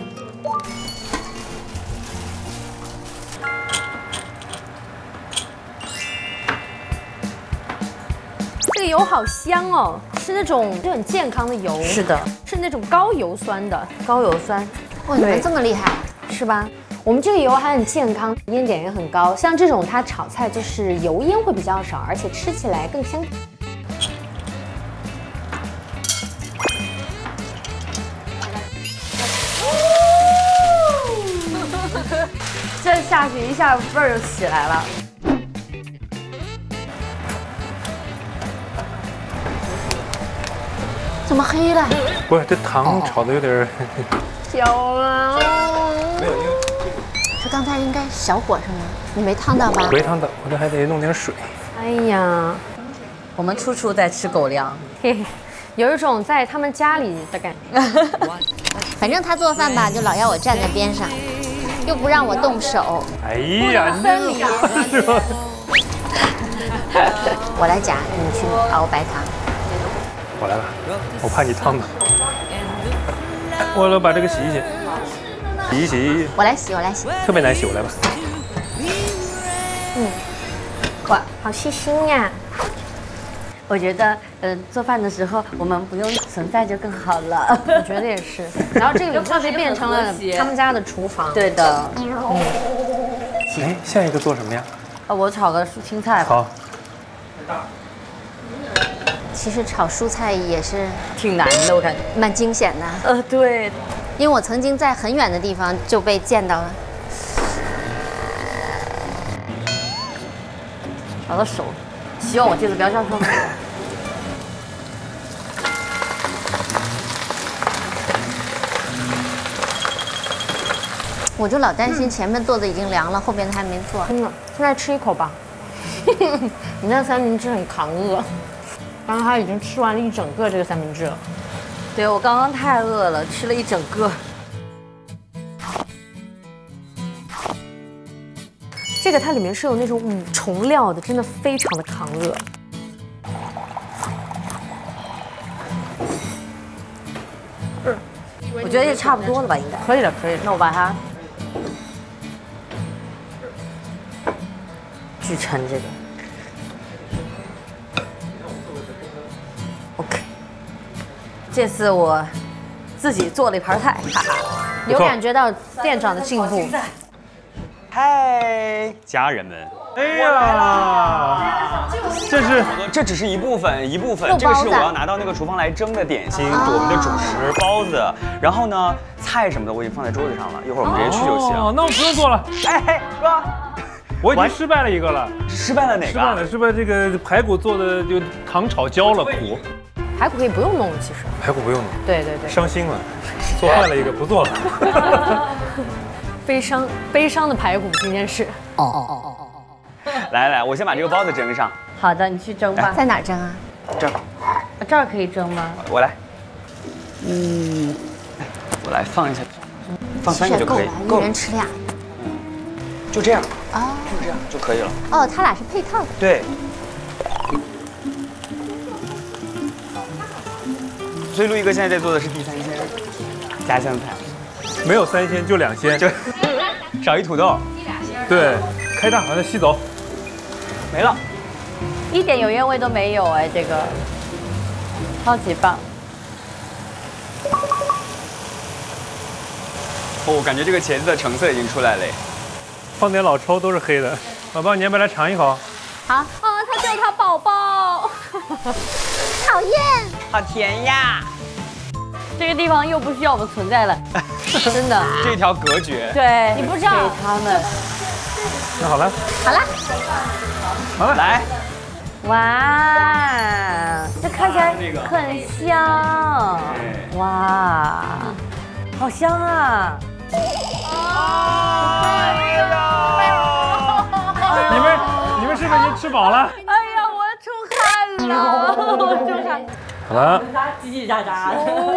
这个油好香哦，是那种就很健康的油，是的，是那种高油酸的，高油酸。哇，你们这么厉害，是吧？我们这个油还很健康，烟点也很高。像这种它炒菜就是油烟会比较少，而且吃起来更香。下去一下味儿就起来了。怎么黑了？不是这糖炒的有点儿，漂亮！这刚才应该小火是吗？你没烫到吧？没烫到，我这还得弄点水。哎呀，我们处处在吃狗粮。嘿嘿，有一种在他们家里的感觉。反正他做饭吧，就老要我站在边上，又不让我动手。哎呀，分离。我来夹，你去熬白糖。我来吧，我怕你烫的。我来把这个洗一洗，洗一洗，我来洗，我来洗。特别难洗，我来吧。嗯哇，好细心呀！我觉得，呃，做饭的时候我们不用存在就更好了。我觉得也是。然后这里就是变成了他们家的厨房。对的。哎，下一个做什么呀？呃，我炒个蔬青菜吧，好，其实炒蔬菜也是挺难的，我感觉。蛮惊险的，呃，对，因为我曾经在很远的地方就被见到了。炒到手，希望我这次不要上窗。我就老担心前面做的已经凉了，后边的还没做。真的，现在吃一口吧。你那三明治很扛饿，刚刚他已经吃完了一整个这个三明治了。对我刚刚太饿了，吃了一整个。这个它里面是有那种五重料的，真的非常的扛饿。我觉得也差不多了吧，应该。可以了，可以了。那我把它锯成这个。OK，这次我自己做了一盘菜，哈哈。有感觉到店长的进步。嗨，家人们，哎呀，这是这只是一部分，一部分。这个是我要拿到那个厨房来蒸的点心，我们的主食包子。然后呢，菜什么的我已经放在桌子上了，一会儿我们直接去就行哦，行。那我不用做了，哎，哥，我已经失败了一个了，失败了哪个啊？失败了，失败这个排骨做的就糖炒焦了，苦，排骨可以不用弄了，其实。排骨不用弄，对对对。伤心了，做坏了一个，不做了。悲伤悲伤的排骨今天是。哦哦哦哦哦哦来来，我先把这个包子蒸上，好的，你去蒸吧。在哪儿蒸啊？这儿啊这儿可以蒸吗？我来。嗯，我来放一下，放三个就可以，够了，一人吃俩。就这样，哦就这样就可以了。哦，他俩是配套的。对。所以陆一哥现在在做的是地三鲜家乡菜，没有三鲜就两鲜，就少一土豆，对，开大把它吸走。没了。一点油烟味都没有哎，这个超级棒。哦，感觉这个茄子的成色已经出来了耶。放点老抽都是黑的，宝宝你要不要来尝一口？好，啊，他叫他宝宝。讨厌。好甜呀！这个地方又不需要我们存在了，真的。这条隔绝。对，你不知道给他们。那好了，好了，好了，来，哇，这看起来很香。哇，好香啊！你们你们是不是已经吃饱了？哎呀，我出汗了，我出汗。好了，叽叽喳喳。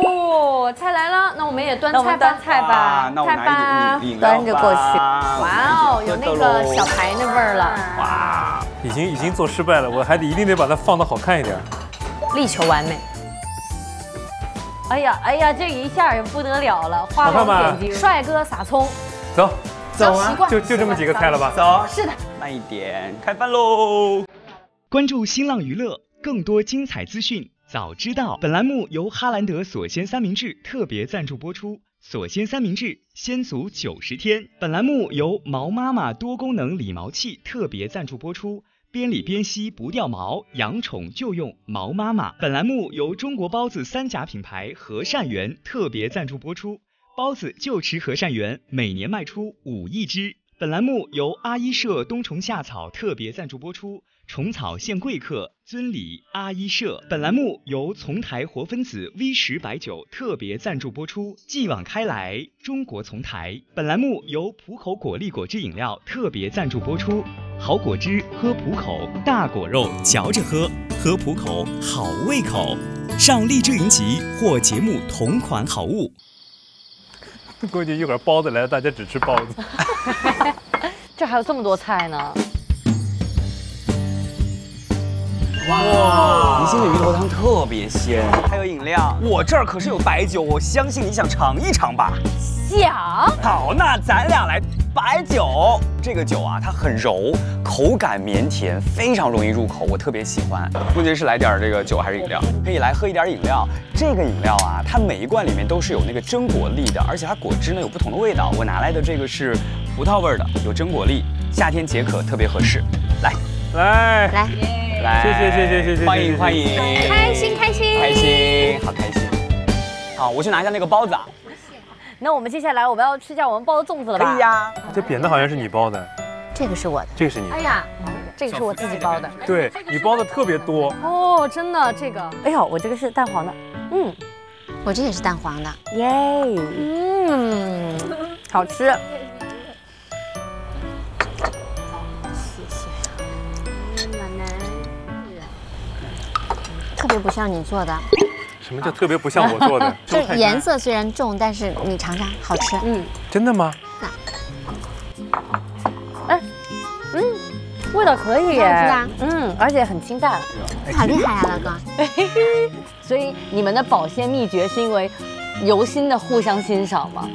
哦，菜来了，那我们也端菜吧端。菜啊吧，那我菜吧端着过去哇哦，有那个小排那味儿了，哇，已经已经做失败了，我还得一定得把它放的好看一点。力求完美。哎呀哎呀，这一下也不得了了，花龙好看吧点睛。帅哥撒葱，走，走啊就就这么几个菜了吧？走，是的，慢一点，开饭喽！关注新浪娱乐，更多精彩资讯早知道。本栏目由哈兰德锁鲜三明治特别赞助播出。锁鲜三明治，鲜足九十天。本栏目由毛妈妈多功能理毛器特别赞助播出，边理边吸不掉毛，养宠就用毛妈妈。本栏目由中国包子三甲品牌和善园特别赞助播出，包子就吃和善园，每年卖出五亿只。本栏目由阿一社冬虫夏草特别赞助播出。虫草献贵客，尊礼阿一社。本栏目由丛台活分子 V 十白酒特别赞助播出。继往开来，中国丛台。本栏目由浦口果粒果汁饮料特别赞助播出。好果汁喝浦口，大果肉嚼着喝，喝浦口好胃口。上荔枝云集获节目同款好物。估计一会儿包子来了，大家只吃包子。这还有这么多菜呢。哇，宜兴的鱼头汤特别鲜，还有饮料。我这儿可是有白酒，我相信你想尝一尝吧。想。好，那咱俩来白酒。这个酒啊，它很柔，口感绵甜，非常容易入口，我特别喜欢。问题是来点这个酒还是饮料？可以来喝一点饮料。这个饮料啊，它每一罐里面都是有那个榛果粒的，而且它果汁呢有不同的味道。我拿来的这个是葡萄味的，有榛果粒，夏天解渴特别合适。来，来来，来，谢谢谢谢谢谢，欢迎欢迎，开心开心开心，好开心。好，我去拿一下那个包子啊。那我们接下来我们要吃下我们包的粽子了吧？可以呀。这扁的好像是你包的，这个是我的，这个是你。哎呀，这个是我自己包的。对你包的特别多哦，真的这个。哎呦，我这个是蛋黄的，嗯，我这也是蛋黄的，耶，嗯，好吃。特别不像你做的，什么叫特别不像我做的？就是颜色虽然重，但是你尝尝，好吃。嗯，真的吗？嗯味道可以耶，好吃吧嗯，而且很清淡。好厉害啊，老公！所以你们的保鲜秘诀是因为由心的互相欣赏吗？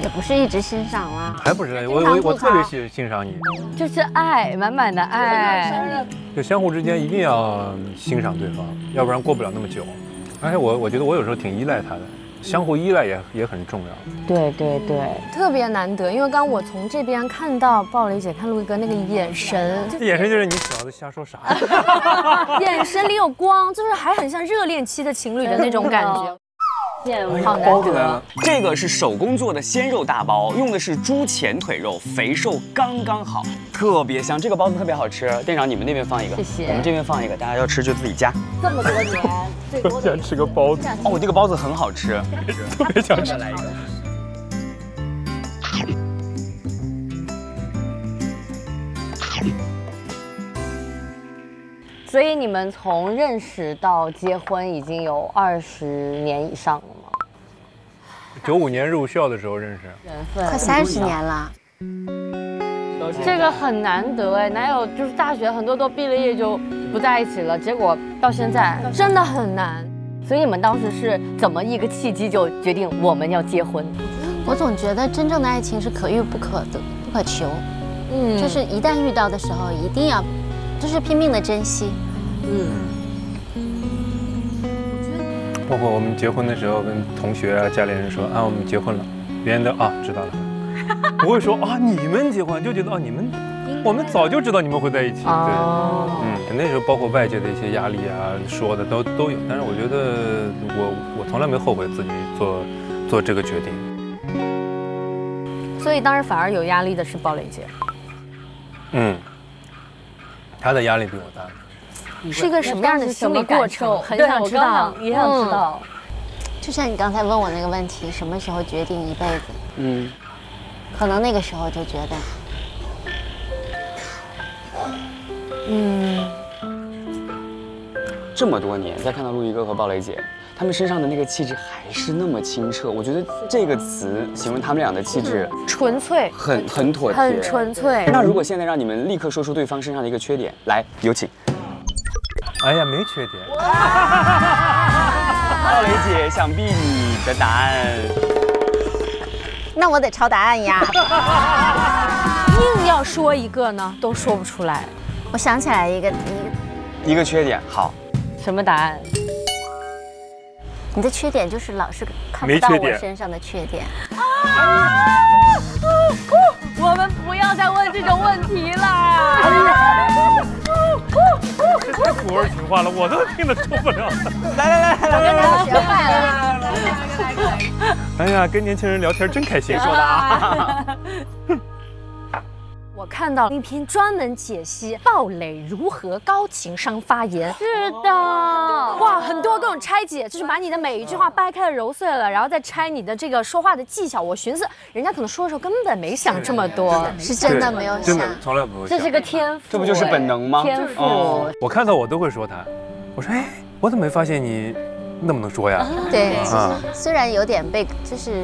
也不是一直欣赏啊，还不是我我我特别槽欣欣赏你，就是爱，满满的爱。就相互之间一定要欣赏对方，要不然过不了那么久。而且我我觉得我有时候挺依赖他的，相互依赖也也很重要。对对对，特别难得，因为刚我从这边看到鲍蕾姐看陆一哥那个眼神，这眼神就是你小子瞎说啥？眼神里有光，就是还很像热恋期的情侣的那种感觉。好难得这个是手工做的鲜肉大包，用的是猪前腿肉，肥瘦刚刚好，特别香。这个包子特别好吃。店长，你们那边放一个，谢谢我们这边放一个，大家要吃就自己夹。这么多年，最多 想吃个包子，哦，这个包子很好吃。特别想吃。来一个。所以你们从认识到结婚已经有二十年以上了吗？九五年入校的时候认识，缘分快三十年了，这个很难得哎，哪有就是大学很多都毕了业就不在一起了，结果到现在，真的很难。所以你们当时是怎么一个契机就决定我们要结婚？我总觉得真正的爱情是可遇不可得、不可求，嗯，就是一旦遇到的时候，一定要，就是拼命的珍惜。包括我们结婚的时候，跟同学啊、家里人说啊，我们结婚了，别人都啊知道了，不会说啊你们结婚，就觉得啊你们，我们早就知道你们会在一起。对，哦，嗯，那时候包括外界的一些压力啊，说的都都有，但是我觉得我我从来没后悔自己做做这个决定。所以当时反而有压力的是鲍蕾姐，嗯，她的压力比我大。是一个什么样的心理过程？很想知道也想知道。就像你刚才问我那个问题，什么时候决定一辈子？嗯，可能那个时候就觉得，嗯这么多年再看到陆一哥和鲍蕾姐，他们身上的那个气质还是那么清澈。我觉得这个词形容他们俩的气质纯粹，很很妥帖，很纯粹。那如果现在让你们立刻说出对方身上的一个缺点，来，有请。哎呀，没缺点。鲍蕾姐，想必你的答案那我得抄答案呀。硬要说一个呢，都说不出来。我想起来一个，一个一个缺点，好，什么答案？你的缺点就是老是看不到我没缺点身上的缺点。我们不要再问这种问题了。这太古味情话了，我都听得受不了。来来来来来，来来来来来来来。哎呀，跟年轻人聊天真开心，说的啊。我看到一篇专门解析鲍蕾如何高情商发言。是的，哇，很多各种拆解，就是把你的每一句话掰开了揉碎了，然后再拆你的这个说话的技巧。我寻思，人家可能说的时候根本没想这么多。是真的没有想真的。从来不会想。这是个天赋，这不就是本能吗天赋哦，我看到我都会说他，我说哎，我怎么没发现你那么能说呀？对，其啊实虽然有点被就是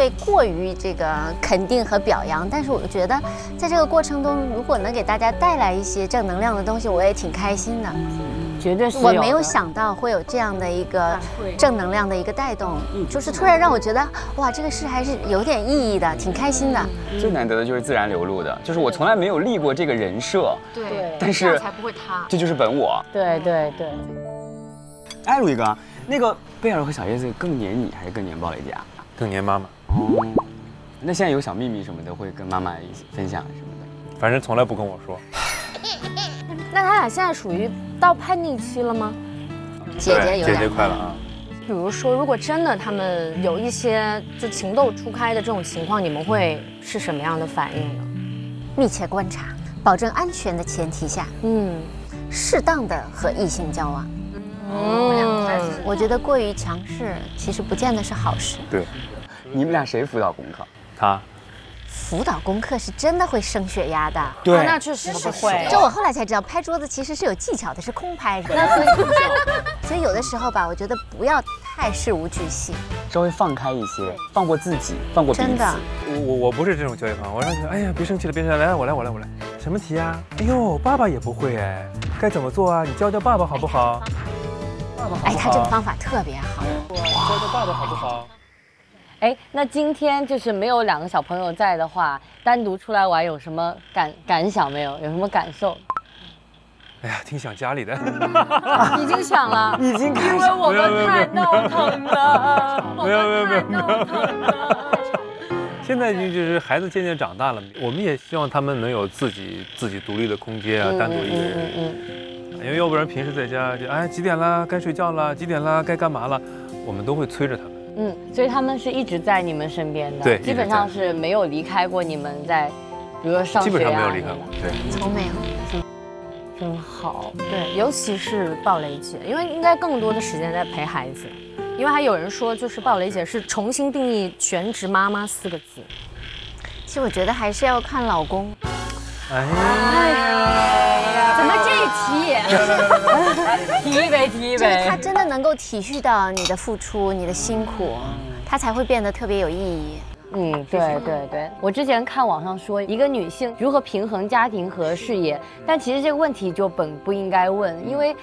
被过于这个肯定和表扬，但是我觉得在这个过程中，如果能给大家带来一些正能量的东西，我也挺开心的。绝对是我没有想到会有这样的一个正能量的一个带动，就是突然让我觉得哇，这个事还是有点意义的，挺开心的。最难得的就是自然流露的，就是我从来没有立过这个人设，对，但是这才不会塌。这就是本我。对对对，哎，鲁豫哥，那个贝尔和小叶子更黏你还是更黏鲍蕾姐啊？更黏妈妈，哦，那现在有小秘密什么的会跟妈妈一起分享什么的？反正从来不跟我说。那他俩现在属于到叛逆期了吗？姐姐有姐姐有点快了啊。比如说，如果真的他们有一些就情窦初开的这种情况，你们会是什么样的反应呢？密切观察，保证安全的前提下，嗯适当的和异性交往。嗯，我觉得过于强势其实不见得是好事。对，你们俩谁辅导功课？他辅导功课是真的会升血压的。对啊那确实是会。这我后来才知道，拍桌子其实是有技巧的，是空拍。那所以，所以有的时候吧，我觉得不要太事无巨细。稍微放开一些，放过自己，放过彼此。真的我我我不是这种教育方法，我让你哎呀别生气了，别生气了，来我来我来我来，什么题啊、哎呦，爸爸也不会哎，该怎么做啊？你教教爸爸好不好？爸爸好不好？哎，他这个方法特别好。教教爸爸好不好？哎，那今天就是没有两个小朋友在的话，单独出来玩有什么感感想没有？有什么感受？哎呀，挺想家里的。已经想了，已经因为我们太闹腾了，没有没有。现在就就是孩子渐渐长大了，我们也希望他们能有自己自己独立的空间啊，单独一个人。嗯嗯因为要不然平时在家就哎几点了该睡觉了，几点了该干嘛了，我们都会催着他们。嗯，所以他们是一直在你们身边的，对基本上是没有离开过你们在，比如说上学、啊、基本上没有离开过。对，从没有。真好。对，尤其是鲍蕾姐，因为应该更多的时间在陪孩子。因为还有人说，就是鲍蕾姐是重新定义全职妈妈四个字。其实我觉得还是要看老公。哎呀，怎么这一题？提一杯，提一就是他。真的能够体恤到你的付出、你的辛苦，他才会变得特别有意义。嗯，对对对，我之前看网上说，一个女性如何平衡家庭和事业，但其实这个问题就本不应该问，因为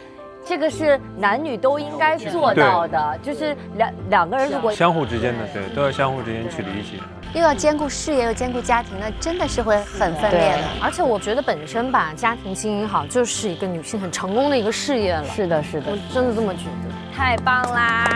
这个是男女都应该做到的，就是两两个人如果相互之间的对都要相互之间去理解。又要兼顾事业，又兼顾家庭，那真的是会很分裂的。而且我觉得本身把家庭经营好，就是一个女性很成功的一个事业了。是的，是的我，真的这么觉得。太棒啦！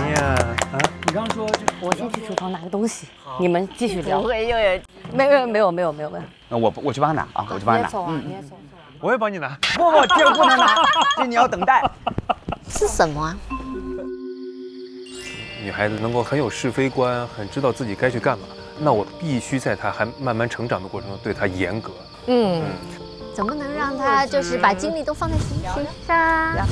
哎呀，啊，你刚刚说就我先去厨房拿个东西，你们继续聊。会又有没有没有没有没有没有，那我我去帮他拿啊，我去帮他拿。走啊，你也走。我也帮你拿。不不，这个不能拿，这你要等待。是什么啊？女孩子能够很有是非观，很知道自己该去干嘛，那我必须在她还慢慢成长的过程中对她严格。嗯，怎么能让她就是把精力都放在学习上？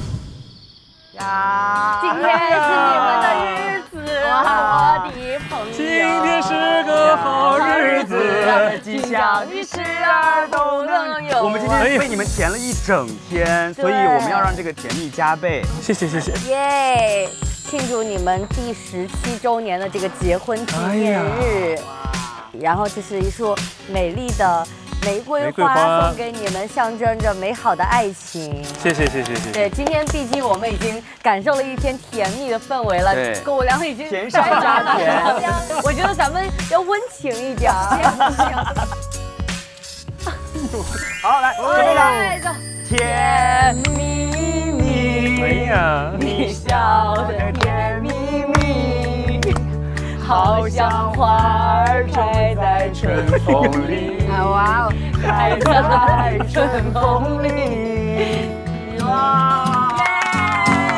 今天是你们的日子，我的朋友。今天是个好日子，吉祥的事儿都能有。我们今天被你们甜了一整天，所以我们要让这个甜蜜加倍。谢谢谢谢。耶！庆祝你们第十七周年的这个结婚纪念日，然后这是一束美丽的玫瑰花花。送给你们，象征着美好的爱情。谢谢谢谢谢谢。对，今天毕竟我们已经感受了一天甜蜜的氛围了对，狗粮已经甜上加甜。我觉得咱们要温情一点。好，来，准备了，甜蜜蜜。哎呀，你笑的甜。蜜蜜，好像花儿开在春风里。哇哦！开在春风里。哇！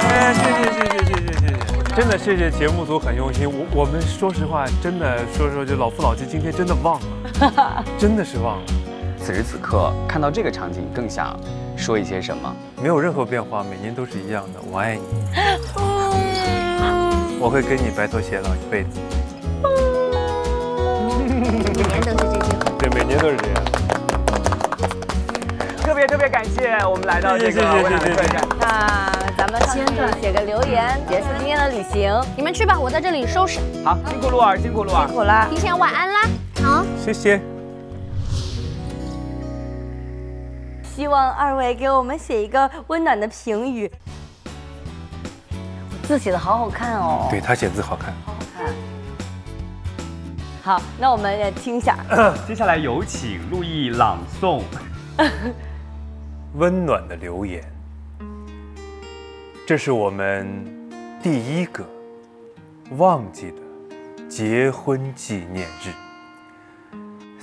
哎，谢谢谢谢谢谢。谢谢，真的谢谢节目组很用心。我我们说实话，真的说说就老夫老妻，今天真的忘了，真的是忘了，此时此刻看到这个场景，更想说一些什么？没有任何变化，每年都是一样的。我爱你，我会跟你白头偕老一辈子。每年都是这句话。对，每年都是这样。特别特别感谢我们来到这个谢谢谢谢温暖的客谢谢栈。那咱们先写个留言，结束今天的旅行。你们去吧，我在这里收拾。好，辛苦鹿儿，辛苦鹿儿。辛苦啦！提前晚安啦。好，谢谢。希望二位给我们写一个温暖的评语。字写的好好看哦。对他写字好看。好，那我们也听一下。接下来有请陆毅朗诵。温暖的留言。这是我们第一个忘记的结婚纪念日，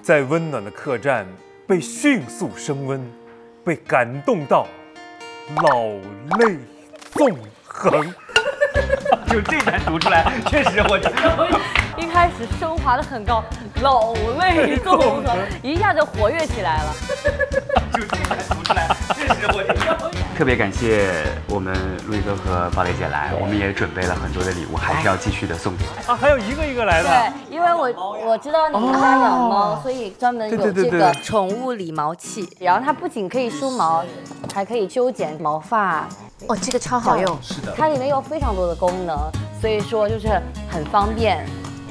在温暖的客栈被迅速升温，被感动到老泪纵横。就这段读出来，确实我。一开始升华的很高，老泪纵横，一下就活跃起来了。就这出我。特别感谢我们陆毅哥和鲍蕾姐来，我们也准备了很多的礼物，还是要继续的送给他。啊，还有一个一个来的。对，因为我我知道你们家养猫，所以专门有这个宠物理毛器。然后它不仅可以梳毛，还可以修剪毛发。哦，这个超好用。是的它里面有非常多的功能，所以说就是很方便。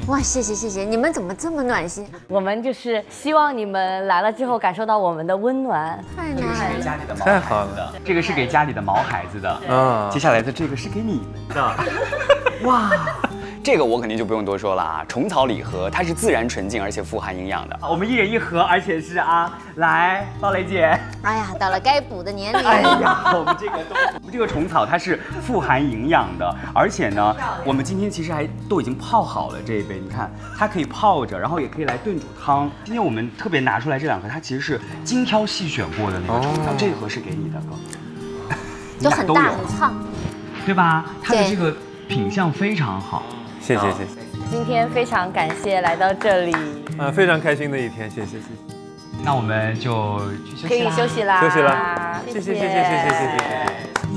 哇，谢谢谢谢，你们怎么这么暖心？我们就是希望你们来了之后感受到我们的温暖。太暖了。家里的毛太好了。这个是给家里的毛孩子的，嗯接下来的这个是给你们的。哇，这个我肯定就不用多说了啊！虫草礼盒，它是自然纯净而且富含营养的。我们一人一盒，而且是啊，来，鲍蕾姐。哎呀，到了该补的年龄。哎呀，我们这个都，我们这个虫草它是富含营养的，而且呢，我们今天其实还都已经泡好了这一杯，你看它可以泡着，然后也可以来炖煮汤。今天我们特别拿出来这两盒，它其实是精挑细选过的那个虫草，这盒是给你的哥，你就很大很胖。对吧？它的这个品相非常好。谢谢谢谢。今天非常感谢来到这里，啊，非常开心的一天，谢谢谢谢。那我们就去休息啦可以休息啦，休息了，谢谢谢谢谢谢谢谢谢谢。